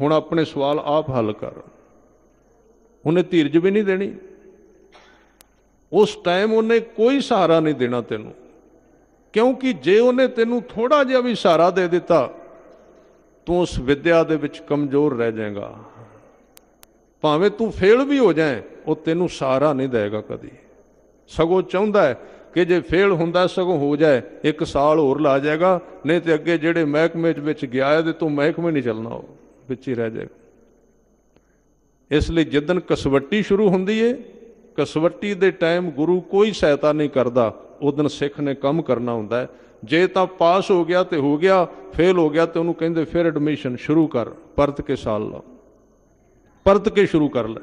ਹੁਣ ਆਪਣੇ ਸਵਾਲ ਆਪ ਹੱਲ ਕਰ। ਉਹਨੇ ਧੀਰਜ ਵੀ ਨਹੀਂ ਦੇਣੀ। ਉਸ ਟਾਈਮ ਉਹਨੇ ਕੋਈ ਸਹਾਰਾ ਨਹੀਂ ਦੇਣਾ ਤੈਨੂੰ। ਕਿਉਂਕਿ ਜੇ ਉਹਨੇ ਤੈਨੂੰ ਥੋੜਾ ਜਿਹਾ ਵੀ ਸਹਾਰਾ ਦੇ ਦਿੱਤਾ, ਤੂੰ ਉਸ ਵਿਦਿਆ ਦੇ ਵਿੱਚ ਕਮਜ਼ੋਰ ਰਹਿ ਜਾਏਗਾ। ਭਾਵੇਂ ਤੂੰ ਫੇਲ ਵੀ ਹੋ ਜਾਏ, ਉਹ ਤੈਨੂੰ ਸਹਾਰਾ ਨਹੀਂ ਦੇਗਾ ਕਦੀ। ਸਗੋਂ ਚਾਹੁੰਦਾ ਹੈ ਕਿ ਜੇ ਫੇਲ ਹੁੰਦਾ ਸਗੋਂ ਹੋ ਜਾਏ, ਇੱਕ ਸਾਲ ਹੋਰ ਲਾ ਜਾਏਗਾ, ਨਹੀਂ ਤੇ ਅੱਗੇ ਜਿਹੜੇ ਮਹਿਕਮੇ ਵਿੱਚ ਗਿਆ ਹੈ ਤੇ ਤੂੰ ਮਹਿਕਮੇ ਨਹੀਂ ਚੱਲਣਾ, ਉਹ ਵਿੱਚ ਹੀ ਰਹਿ ਜਾਏਗਾ। ਇਸ ਲਈ ਜਿੱਦਨ ਕਸਵੱਟੀ ਸ਼ੁਰੂ ਹੁੰਦੀ ਏ, ਕਸਵੱਟੀ ਦੇ ਟਾਈਮ ਗੁਰੂ ਕੋਈ ਸਹਾਇਤਾ ਨਹੀਂ ਕਰਦਾ ਉਦੋਂ ਸਿੱਖ ਨੇ ਕੰਮ ਕਰਨਾ ਹੁੰਦਾ ਹੈ। ਜੇ ਤਾਂ ਪਾਸ ਹੋ ਗਿਆ ਤੇ ਹੋ ਗਿਆ, ਫੇਲ ਹੋ ਗਿਆ ਤੇ ਉਹਨੂੰ ਕਹਿੰਦੇ ਫਿਰ ਐਡਮਿਸ਼ਨ ਸ਼ੁਰੂ ਕਰ, ਪਰਤ ਕੇ ਸਾਲ ਲਾ ਪਰਤ ਕੇ ਸ਼ੁਰੂ ਕਰ ਲੈ।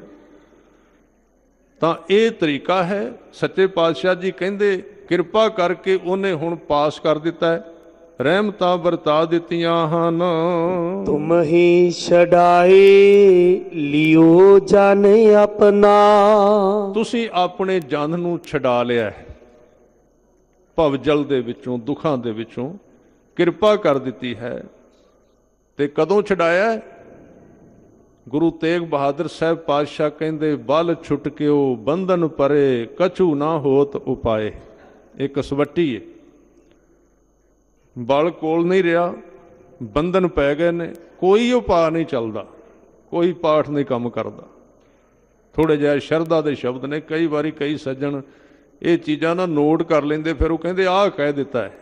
ਤਾਂ ਇਹ ਤਰੀਕਾ ਹੈ ਸੱਚੇ ਪਾਤਸ਼ਾਹ ਜੀ ਕਹਿੰਦੇ ਕਿਰਪਾ ਕਰਕੇ ਉਹਨੇ ਹੁਣ ਪਾਸ ਕਰ ਦਿੱਤਾ ਹੈ। ਰਹਿਮਤਾਂ ਵਰਤਾ ਦਿੱਤੀਆਂ ਹਨ। ਤੁਮ ਹੀ ਛਡਾਏ ਲਿਓ ਜਨ ਆਪਣਾ। ਤੁਸੀਂ ਆਪਣੇ ਜਨ ਨੂੰ ਛਡਾ ਲਿਆ ਹੈ। ਭਵਜਲ ਦੇ ਵਿੱਚੋਂ ਦੁੱਖਾਂ ਦੇ ਵਿੱਚੋਂ ਕਿਰਪਾ ਕਰ ਦਿੱਤੀ ਹੈ। ਤੇ ਕਦੋਂ ਛਡਾਇਆ? ਗੁਰੂ ਤੇਗ ਬਹਾਦਰ ਸਾਹਿਬ ਪਾਤਸ਼ਾਹ ਕਹਿੰਦੇ, ਬਲ ਛੁਟਕਿਓ ਬੰਧਨ ਪਰੇ, ਕਛੂ ਨਾ ਹੋਤ ਉਪਾਏ। ਇਹ ਕਸਵੱਟੀ ਹੈ ਬਲ ਕੋਲ ਨਹੀਂ ਰਿਹਾ, ਬੰਧਨ ਪੈ ਗਏ ਨੇ, ਕੋਈ ਉਪਾਅ ਨਹੀਂ ਚੱਲਦਾ, ਕੋਈ ਪਾਠ ਨਹੀਂ ਕੰਮ ਕਰਦਾ। ਥੋੜੇ ਜਿਹਾ ਸ਼ਰਧਾ ਦੇ ਸ਼ਬਦ ਨੇ, ਕਈ ਵਾਰੀ ਕਈ ਸੱਜਣ ਇਹ ਚੀਜ਼ਾਂ ਨਾ ਨੋਟ ਕਰ ਲੈਂਦੇ, ਫਿਰ ਉਹ ਕਹਿੰਦੇ, ਆਹ ਕਹਿ ਦਿੱਤਾ ਹੈ।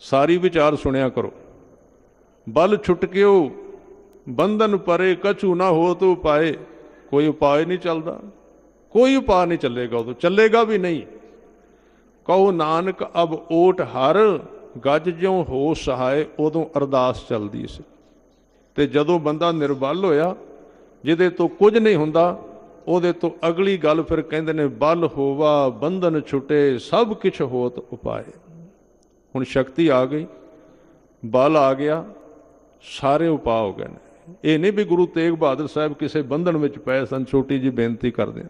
ਸਾਰੀ ਵਿਚਾਰ ਸੁਣਿਆ ਕਰੋ। ਬਲ ਛੁਟਕਿਓ ਬੰਧਨ ਪਰੇ ਕਛੂ ਨਾ ਹੋ ਤੋ ਪਾਏ ਕੋਈ ਉਪਾਏ ਨਹੀਂ ਚੱਲਦਾ। ਕੋਈ ਉਪਾਅ ਨਹੀਂ ਚੱਲੇਗਾ ਉਦੋਂ। ਚੱਲੇਗਾ ਵੀ ਨਹੀਂ। ਕਹੋ ਨਾਨਕ, ਅਬ ਓਟ ਹਰ, ਗੱਜ ਜਿਉ ਹੋ ਸਹਾਏ, ਉਦੋਂ ਅਰਦਾਸ ਚੱਲਦੀ ਸੀ। ਤੇ ਜਦੋਂ ਬੰਦਾ ਨਿਰਬਲ ਹੋਇਆ, ਜਿਹਦੇ ਤੋਂ ਕੁਝ ਨਹੀਂ ਹੁੰਦਾ, ਉਹਦੇ ਤੋਂ ਅਗਲੀ ਗੱਲ ਫਿਰ ਕਹਿੰਦੇ ਨੇ, ਬਲ ਹੋਵਾ, ਬੰਧਨ ਛੁਟੇ, ਸਭ ਕਿਛ ਹੋਤ ਉਪਾਏ। ਹੁਣ ਸ਼ਕਤੀ ਆ ਗਈ। ਬਲ ਆ ਗਿਆ, ਸਾਰੇ ਉਪਾਅ ਹੋ ਗਏ ਨੇ। ਇਹ ਨਹੀਂ ਵੀ ਗੁਰੂ ਤੇਗ ਬਹਾਦਰ ਸਾਹਿਬ ਕਿਸੇ ਬੰਧਨ ਵਿੱਚ ਪਏ ਸਨ, ਛੋਟੀ ਜੀ ਬੇਨਤੀ ਕਰਦੇ ਹਾਂ।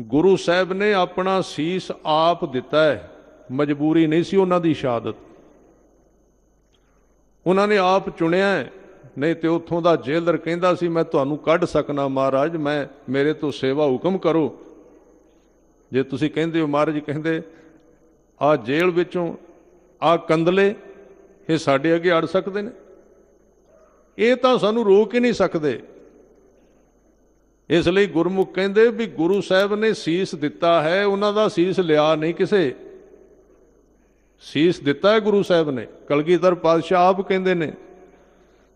ਗੁਰੂ ਸਾਹਿਬ ਨੇ ਆਪਣਾ ਸੀਸ ਆਪ ਦਿੱਤਾ ਹੈ, ਮਜਬੂਰੀ ਨਹੀਂ ਸੀ ਉਹਨਾਂ ਦੀ ਸ਼ਹਾਦਤ। ਉਹਨਾਂ ਨੇ ਆਪ ਚੁਣਿਆ ਹੈ, ਨਹੀਂ ਤੇ ਉੱਥੋਂ ਦਾ ਜੇਲਰ ਕਹਿੰਦਾ ਸੀ, ਮੈਂ ਤੁਹਾਨੂੰ ਕੱਢ ਸਕਣਾ ਮਹਾਰਾਜ, ਮੈਂ, ਮੇਰੇ ਤੋਂ ਸੇਵਾ ਹੁਕਮ ਕਰੋ। ਜੇ ਤੁਸੀਂ ਕਹਿੰਦੇ ਹੋ, ਮਹਾਰਾਜ ਕਹਿੰਦੇ ਆ ਜੇਲ੍ਹ ਵਿੱਚੋਂ ਆ ਕੰਦਲੇ ਇਹ ਸਾਡੇ ਅੱਗੇ ਅੜ ਸਕਦੇ ਨੇ? ਇਹ ਤਾਂ ਸਾਨੂੰ ਰੋਕ ਹੀ ਨਹੀਂ ਸਕਦੇ। ਇਸ ਲਈ ਗੁਰਮੁਖ ਕਹਿੰਦੇ ਵੀ ਗੁਰੂ ਸਾਹਿਬ ਨੇ ਸੀਸ ਦਿੱਤਾ ਹੈ, ਉਹਨਾਂ ਦਾ ਸੀਸ ਲਿਆ ਨਹੀਂ ਕਿਸੇ। ਸੀਸ ਦਿੱਤਾ ਹੈ ਗੁਰੂ ਸਾਹਿਬ ਨੇ, ਕਲਗੀਧਰ ਪਾਤਸ਼ਾਹ ਆਪ ਕਹਿੰਦੇ ਨੇ,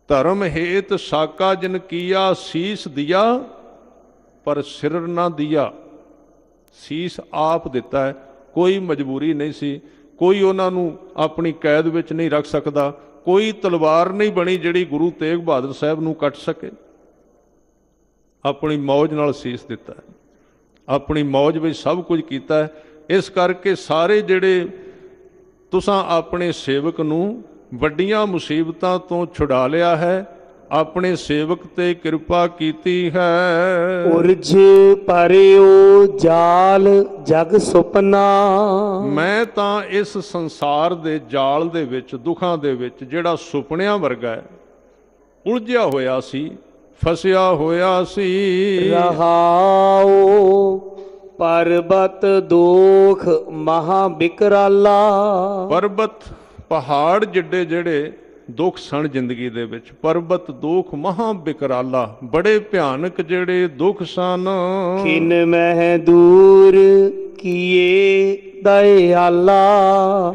ਧਰਮ ਹੇਤ ਸਾਕਾ ਜਨ ਕੀਆ ਸੀਸ ਦਿਆ, ਪਰ ਸਿਰ ਨਾ ਦਿਆ। ਸੀਸ ਆਪ ਦਿੱਤਾ ਹੈ, ਕੋਈ ਮਜਬੂਰੀ ਨਹੀਂ ਸੀ, ਕੋਈ ਉਹਨਾਂ ਨੂੰ ਆਪਣੀ ਕੈਦ ਵਿੱਚ ਨਹੀਂ ਰੱਖ ਸਕਦਾ ਕੋਈ ਤਲਵਾਰ ਨਹੀਂ ਬਣੀ ਜਿਹੜੀ ਗੁਰੂ ਤੇਗ ਬਹਾਦਰ ਸਾਹਿਬ ਨੂੰ ਕੱਟ ਸਕੇ। ਆਪਣੀ ਮੌਜ ਨਾਲ ਸੀਸ ਦਿੱਤਾ ਆਪਣੀ ਮੌਜ ਵਿੱਚ ਸਭ ਕੁਝ ਕੀਤਾ ਇਸ ਕਰਕੇ ਸਾਰੇ ਜਿਹੜੇ ਤੁਸੀਂ ਆਪਣੇ ਸੇਵਕ ਨੂੰ ਵੱਡੀਆਂ ਮੁਸੀਬਤਾਂ ਤੋਂ ਛੁਡਾ ਲਿਆ ਹੈ ਆਪਣੇ ਸੇਵਕ ਤੇ ਕਿਰਪਾ ਕੀਤੀ ਹੈ। ਉਰਜ ਪਰਿਓ ਜਾਲ ਜਗ ਸੁਪਨਾ। ਮੈਂ ਤਾਂ ਇਸ ਸੰਸਾਰ ਦੇ ਜਾਲ ਦੇ ਵਿੱਚ ਦੁੱਖਾਂ ਦੇ ਵਿੱਚ ਜਿਹੜਾ ਸੁਪਨਿਆਂ ਵਰਗਾ ਹੈ ਉਲਝਿਆ ਹੋਇਆ ਸੀ ਫਸਿਆ ਹੋਇਆ ਸੀ। ਰਹਾਉ ਪਰਬਤ ਦੋਖ ਮਹਾ ਬਿਕਰਾਲਾ। ਪਰਬਤ ਪਹਾੜ ਜਿੱਡੇ ਜਿਹੜੇ ਦੁੱਖ ਸਣ ਜ਼ਿੰਦਗੀ ਦੇ ਵਿੱਚ ਪਰਬਤ ਦੁੱਖ ਮਹਾ ਬਿਕਰਾਲਾ ਬੜੇ ਭਿਆਨਕ ਜਿਹੜੇ ਦੁੱਖ ਸਨ। ਖਿਨ ਮਹਿ ਦੂਰ ਕੀਏ ਦਇਆਲਾ।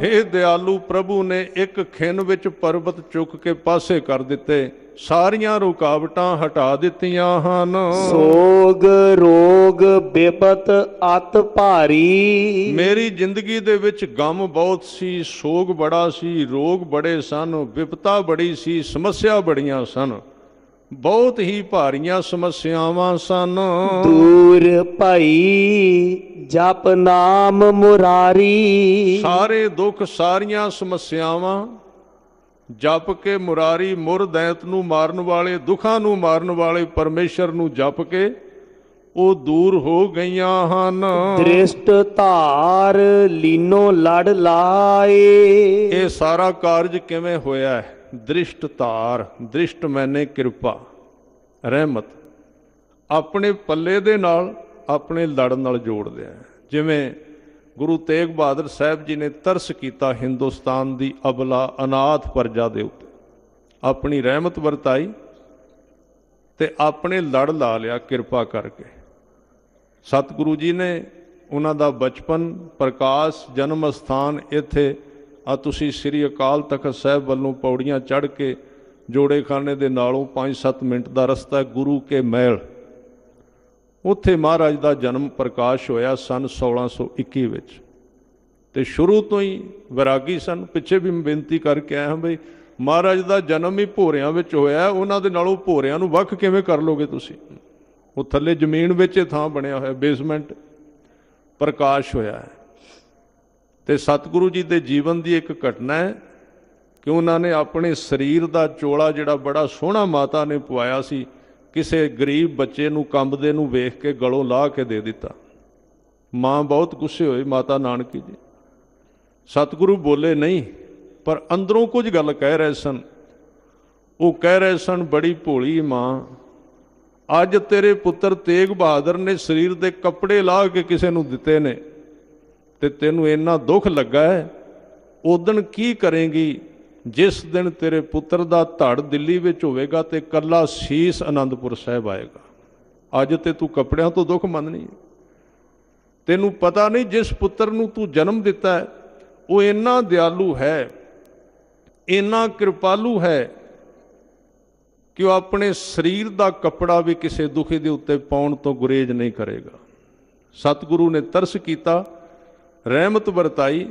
ਹੇ ਦਿਆਲੂ ਪ੍ਰਭੂ ਨੇ ਇੱਕ ਖਿੰਨ ਵਿੱਚ ਪਰਬਤ ਚੁੱਕ ਕੇ ਪਾਸੇ ਕਰ ਦਿੱਤੇ। ਸਾਰੀਆਂ ਰੁਕਾਵਟਾਂ ਹਟਾ ਦਿੱਤੀਆਂ ਹਨ। ਸੋਗ ਰੋਗ ਬਿਪਤ ਅਤ ਭਾਰੀ। ਮੇਰੀ ਜ਼ਿੰਦਗੀ ਦੇ ਵਿੱਚ ਗਮ ਬਹੁਤ ਸੀ ਸੋਗ ਬੜਾ ਸੀ ਰੋਗ ਬੜੇ ਸਨ ਵਿਪਤਾ ਬੜੀ ਸੀ ਸਮੱਸਿਆ ਬੜੀਆਂ ਸਨ। ਬਹੁਤ ਹੀ ਭਾਰੀਆਂ ਸਮੱਸਿਆਵਾਂ ਸਨ। ਦੂਰ ਭਈ ਜਪ ਨਾਮ ਮੁਰਾਰੀ। ਸਾਰੇ ਦੁੱਖ ਸਾਰੀਆਂ ਸਮੱਸਿਆਵਾਂ ਜਪ ਕੇ ਮੁਰਾਰੀ ਮੁਰ ਦੈਂਤ ਨੂੰ ਮਾਰਨ ਵਾਲੇ ਦੁੱਖਾਂ ਨੂੰ ਮਾਰਨ ਵਾਲੇ ਪਰਮੇਸ਼ਰ ਨੂੰ ਜਪ ਕੇ ਉਹ ਦੂਰ ਹੋ ਗਈਆਂ ਹਨ। ਦ੍ਰਿਸ਼ਟ ਧਾਰ ਲੀਨੋ ਲੜ ਲਾਏ। ਇਹ ਸਾਰਾ ਕਾਰਜ ਕਿਵੇਂ ਹੋਇਆ ਹੈ? ਦ੍ਰਿਸ਼ਟ ਧਾਰ ਦ੍ਰਿਸ਼ਟ ਮੈਨੇ ਕਿਰਪਾ ਰਹਿਮਤ। ਆਪਣੇ ਪੱਲੇ ਦੇ ਨਾਲ ਆਪਣੇ ਲੜ ਨਾਲ ਜੋੜਦੇ ਆ। ਜਿਵੇਂ ਗੁਰੂ ਤੇਗ ਬਹਾਦਰ ਸਾਹਿਬ ਜੀ ਨੇ ਤਰਸ ਕੀਤਾ ਹਿੰਦੁਸਤਾਨ ਦੀ ਅਬਲਾ ਅਨਾਥ ਪਰਜਾ ਦੇ ਉੱਤੇ। ਆਪਣੀ ਰਹਿਮਤ ਵਰਤਾਈ ਤੇ ਆਪਣੇ ਲੜ ਲਾ ਲਿਆ ਕਿਰਪਾ ਕਰਕੇ। ਸਤਿਗੁਰੂ ਜੀ ਨੇ ਉਹਨਾਂ ਦਾ ਬਚਪਨ, ਪ੍ਰਕਾਸ਼ ਜਨਮ ਸਥਾਨ ਇੱਥੇ ਆ ਤੁਸੀਂ ਸ੍ਰੀ ਅਕਾਲ ਤਖਤ ਸਾਹਿਬ ਵੱਲੋਂ ਪੌੜੀਆਂ ਚੜ੍ਹ ਕੇ ਜੋੜੇਖਾਨੇ ਦੇ ਨਾਲੋਂ 5-7 ਮਿੰਟ ਦਾ ਰਸਤਾ ਗੁਰੂ ਕੇ ਮਹਿਲ। ਉੱਥੇ ਮਹਾਰਾਜ ਦਾ ਜਨਮ ਪ੍ਰਕਾਸ਼ ਹੋਇਆ ਸਨ 1621 ਵਿੱਚ। ਤੇ ਸ਼ੁਰੂ ਤੋਂ ਹੀ ਵਿਰਾਗੀ ਸਨ। ਪਿੱਛੇ ਵੀ ਮੈਂ ਬੇਨਤੀ ਕਰਕੇ ਆਇਆ ਹਾਂ ਬਈ, ਮਹਾਰਾਜ ਦਾ ਜਨਮ ਹੀ ਭੋਰਿਆਂ ਵਿੱਚ ਹੋਇਆ। ਉਹਨਾਂ ਦੇ ਨਾਲੋਂ ਭੋਰਿਆਂ ਨੂੰ ਵੱਖ ਕਿਵੇਂ ਕਰ ਲੋਗੇ ਤੁਸੀਂ? ਉਹ ਥੱਲੇ ਜ਼ਮੀਨ ਵਿੱਚ ਇਹ ਥਾਂ ਬਣਿਆ ਹੋਇਆ ਬੇਸਮੈਂਟ ਪ੍ਰਕਾਸ਼ ਹੋਇਆ ਹੈ। ਤੇ ਸਤਿਗੁਰੂ ਜੀ ਦੇ ਜੀਵਨ ਦੀ ਇੱਕ ਘਟਨਾ ਹੈ ਕਿ ਉਹਨਾਂ ਨੇ ਆਪਣੇ ਸਰੀਰ ਦਾ ਚੋਲਾ ਜਿਹੜਾ ਬੜਾ ਸੋਹਣਾ ਮਾਤਾ ਨੇ ਪਵਾਇਆ ਸੀ ਕਿਸੇ ਗਰੀਬ ਬੱਚੇ ਨੂੰ ਕੰਬਦੇ ਨੂੰ ਵੇਖ ਕੇ ਗਲੋਂ ਲਾਹ ਕੇ ਦੇ ਦਿੱਤਾ। ਮਾਂ ਬਹੁਤ ਗੁੱਸੇ ਹੋਈ, ਮਾਤਾ ਨਾਨਕੀ ਜੀ। ਸਤਿਗੁਰੂ ਬੋਲੇ, ਨਹੀਂ, ਪਰ ਅੰਦਰੋਂ ਕੁਝ ਗੱਲ ਕਹਿ ਰਹੇ ਸਨ। ਉਹ ਕਹਿ ਰਹੇ ਸਨ, ਬੜੀ ਭੋਲੀ ਮਾਂ, ਅੱਜ ਤੇਰੇ ਪੁੱਤਰ ਤੇਗ ਬਹਾਦਰ ਨੇ ਸਰੀਰ ਦੇ ਕੱਪੜੇ ਲਾਹ ਕੇ ਕਿਸੇ ਨੂੰ ਦਿੱਤੇ ਨੇ ਤੇ ਤੈਨੂੰ ਇੰਨਾ ਦੁੱਖ ਲੱਗਾ ਹੈ? ਉਦਣ ਕੀ ਕਰੇਂਗੀ? ਜਿਸ ਦਿਨ ਤੇਰੇ ਪੁੱਤਰ ਦਾ ਧੜ ਦਿੱਲੀ ਵਿੱਚ ਹੋਵੇਗਾ ਤੇ ਕੱਲਾ ਸੀਸ ਆਨੰਦਪੁਰ ਸਾਹਿਬ ਆਏਗਾ। ਅੱਜ ਤੇ ਤੂੰ ਕੱਪੜਿਆਂ ਤੋਂ ਦੁੱਖ ਮੰਨਣੀ ਤੈਨੂੰ ਪਤਾ ਨਹੀਂ ਜਿਸ ਪੁੱਤਰ ਨੂੰ ਤੂੰ ਜਨਮ ਦਿੱਤਾ ਹੈ, ਉਹ ਇੰਨਾ ਦਿਆਲੂ ਹੈ, ਇੰਨਾ ਕਿਰਪਾਲੂ ਹੈ ਕਿ ਉਹ ਆਪਣੇ ਸਰੀਰ ਦਾ ਕੱਪੜਾ ਵੀ ਕਿਸੇ ਦੁਖੀ ਦੇ ਉੱਤੇ ਪਾਉਣ ਤੋਂ ਗੁਰੇਜ਼ ਨਹੀਂ ਕਰੇਗਾ। ਸਤਿਗੁਰੂ ਨੇ ਤਰਸ ਕੀਤਾ, ਰਹਿਮਤ ਵਰਤਾਈ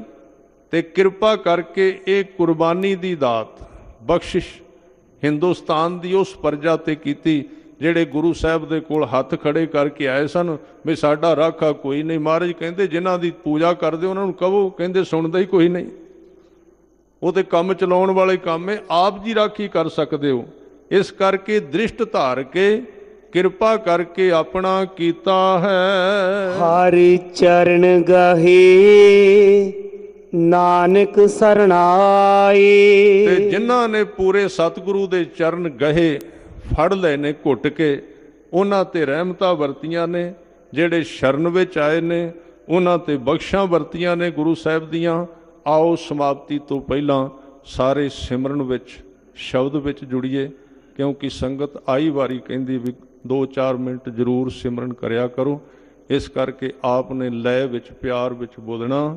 ਤੇ ਕਿਰਪਾ ਕਰਕੇ ਇਹ ਕੁਰਬਾਨੀ ਦੀ ਦਾਤ, ਬਖਸ਼ਿਸ਼ ਹਿੰਦੁਸਤਾਨ ਦੀ ਉਸ ਪਰਜਾ ਤੇ ਕੀਤੀ, ਜਿਹੜੇ ਗੁਰੂ ਸਾਹਿਬ ਦੇ ਕੋਲ ਹੱਥ ਖੜੇ ਕਰਕੇ ਆਏ ਸਨ, ਵੀ ਸਾਡਾ ਰਾਖਾ ਕੋਈ ਨਹੀਂ। ਮਹਾਰਾਜ ਕਹਿੰਦੇ, ਜਿਨ੍ਹਾਂ ਦੀ ਪੂਜਾ ਕਰਦੇ, ਉਹਨਾਂ ਨੂੰ ਕਹੋ, ਕਹਿੰਦੇ, ਸੁਣਦਾ ਹੀ ਕੋਈ ਨਹੀਂ। ਉਹ ਤੇ ਕੰਮ ਚਲਾਉਣ ਵਾਲੇ ਕੰਮ ਹੈ, ਆਪ ਜੀ ਰਾਖੀ ਕਰ ਸਕਦੇ ਹੋ। ਇਸ ਕਰਕੇ ਦ੍ਰਿਸ਼ਟ ਧਾਰ ਕੇ ਕਿਰਪਾ ਕਰਕੇ ਆਪਣਾ ਕੀਤਾ ਹੈ। ਹਰਿ ਚਰਨ ਗਹੇ ਨਾਨਕ ਸਰਣਾਈ ਤੇ ਜਿਨ੍ਹਾਂ ਨੇ ਪੂਰੇ ਸਤਿਗੁਰੂ ਦੇ ਚਰਨ ਗਹੇ ਫੜ ਲਏ ਨੇ ਘੁੱਟ ਕੇ, ਉਹਨਾਂ ਤੇ ਰਹਿਮਤਾਂ ਵਰਤੀਆਂ ਨੇ, ਜਿਹੜੇ ਸ਼ਰਨ ਵਿੱਚ ਆਏ ਨੇ, ਉਹਨਾਂ ਤੇ ਬਖਸ਼ਾਂ ਵਰਤੀਆਂ ਨੇ ਗੁਰੂ ਸਾਹਿਬ ਦੀਆਂ। ਆਓ ਸਮਾਪਤੀ ਤੋਂ ਪਹਿਲਾਂ ਸਾਰੇ ਸਿਮਰਨ ਵਿੱਚ, ਸ਼ਬਦ ਵਿੱਚ ਜੁੜੀਏ, ਕਿਉਂਕਿ ਸੰਗਤ ਆਈ ਵਾਰੀ ਕਹਿੰਦੀ ਵੀ 2-4 ਮਿੰਟ ਜ਼ਰੂਰ ਸਿਮਰਨ ਕਰਿਆ ਕਰੋ। ਇਸ ਕਰਕੇ ਆਪ ਨੇ ਲੈ ਵਿੱਚ, ਪਿਆਰ ਵਿੱਚ ਬੋਲਣਾ।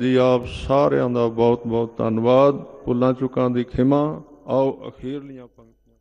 ਜੀ ਆਪ ਸਾਰਿਆਂ ਦਾ ਬਹੁਤ ਬਹੁਤ ਧੰਨਵਾਦ। ਭੁੱਲਾਂ ਚੁੱਕਾਂ ਦੀ ਖਿਮਾ। ਆਓ ਅਖੀਰਲੀਆਂ ਪੰਕਤੀਆਂ।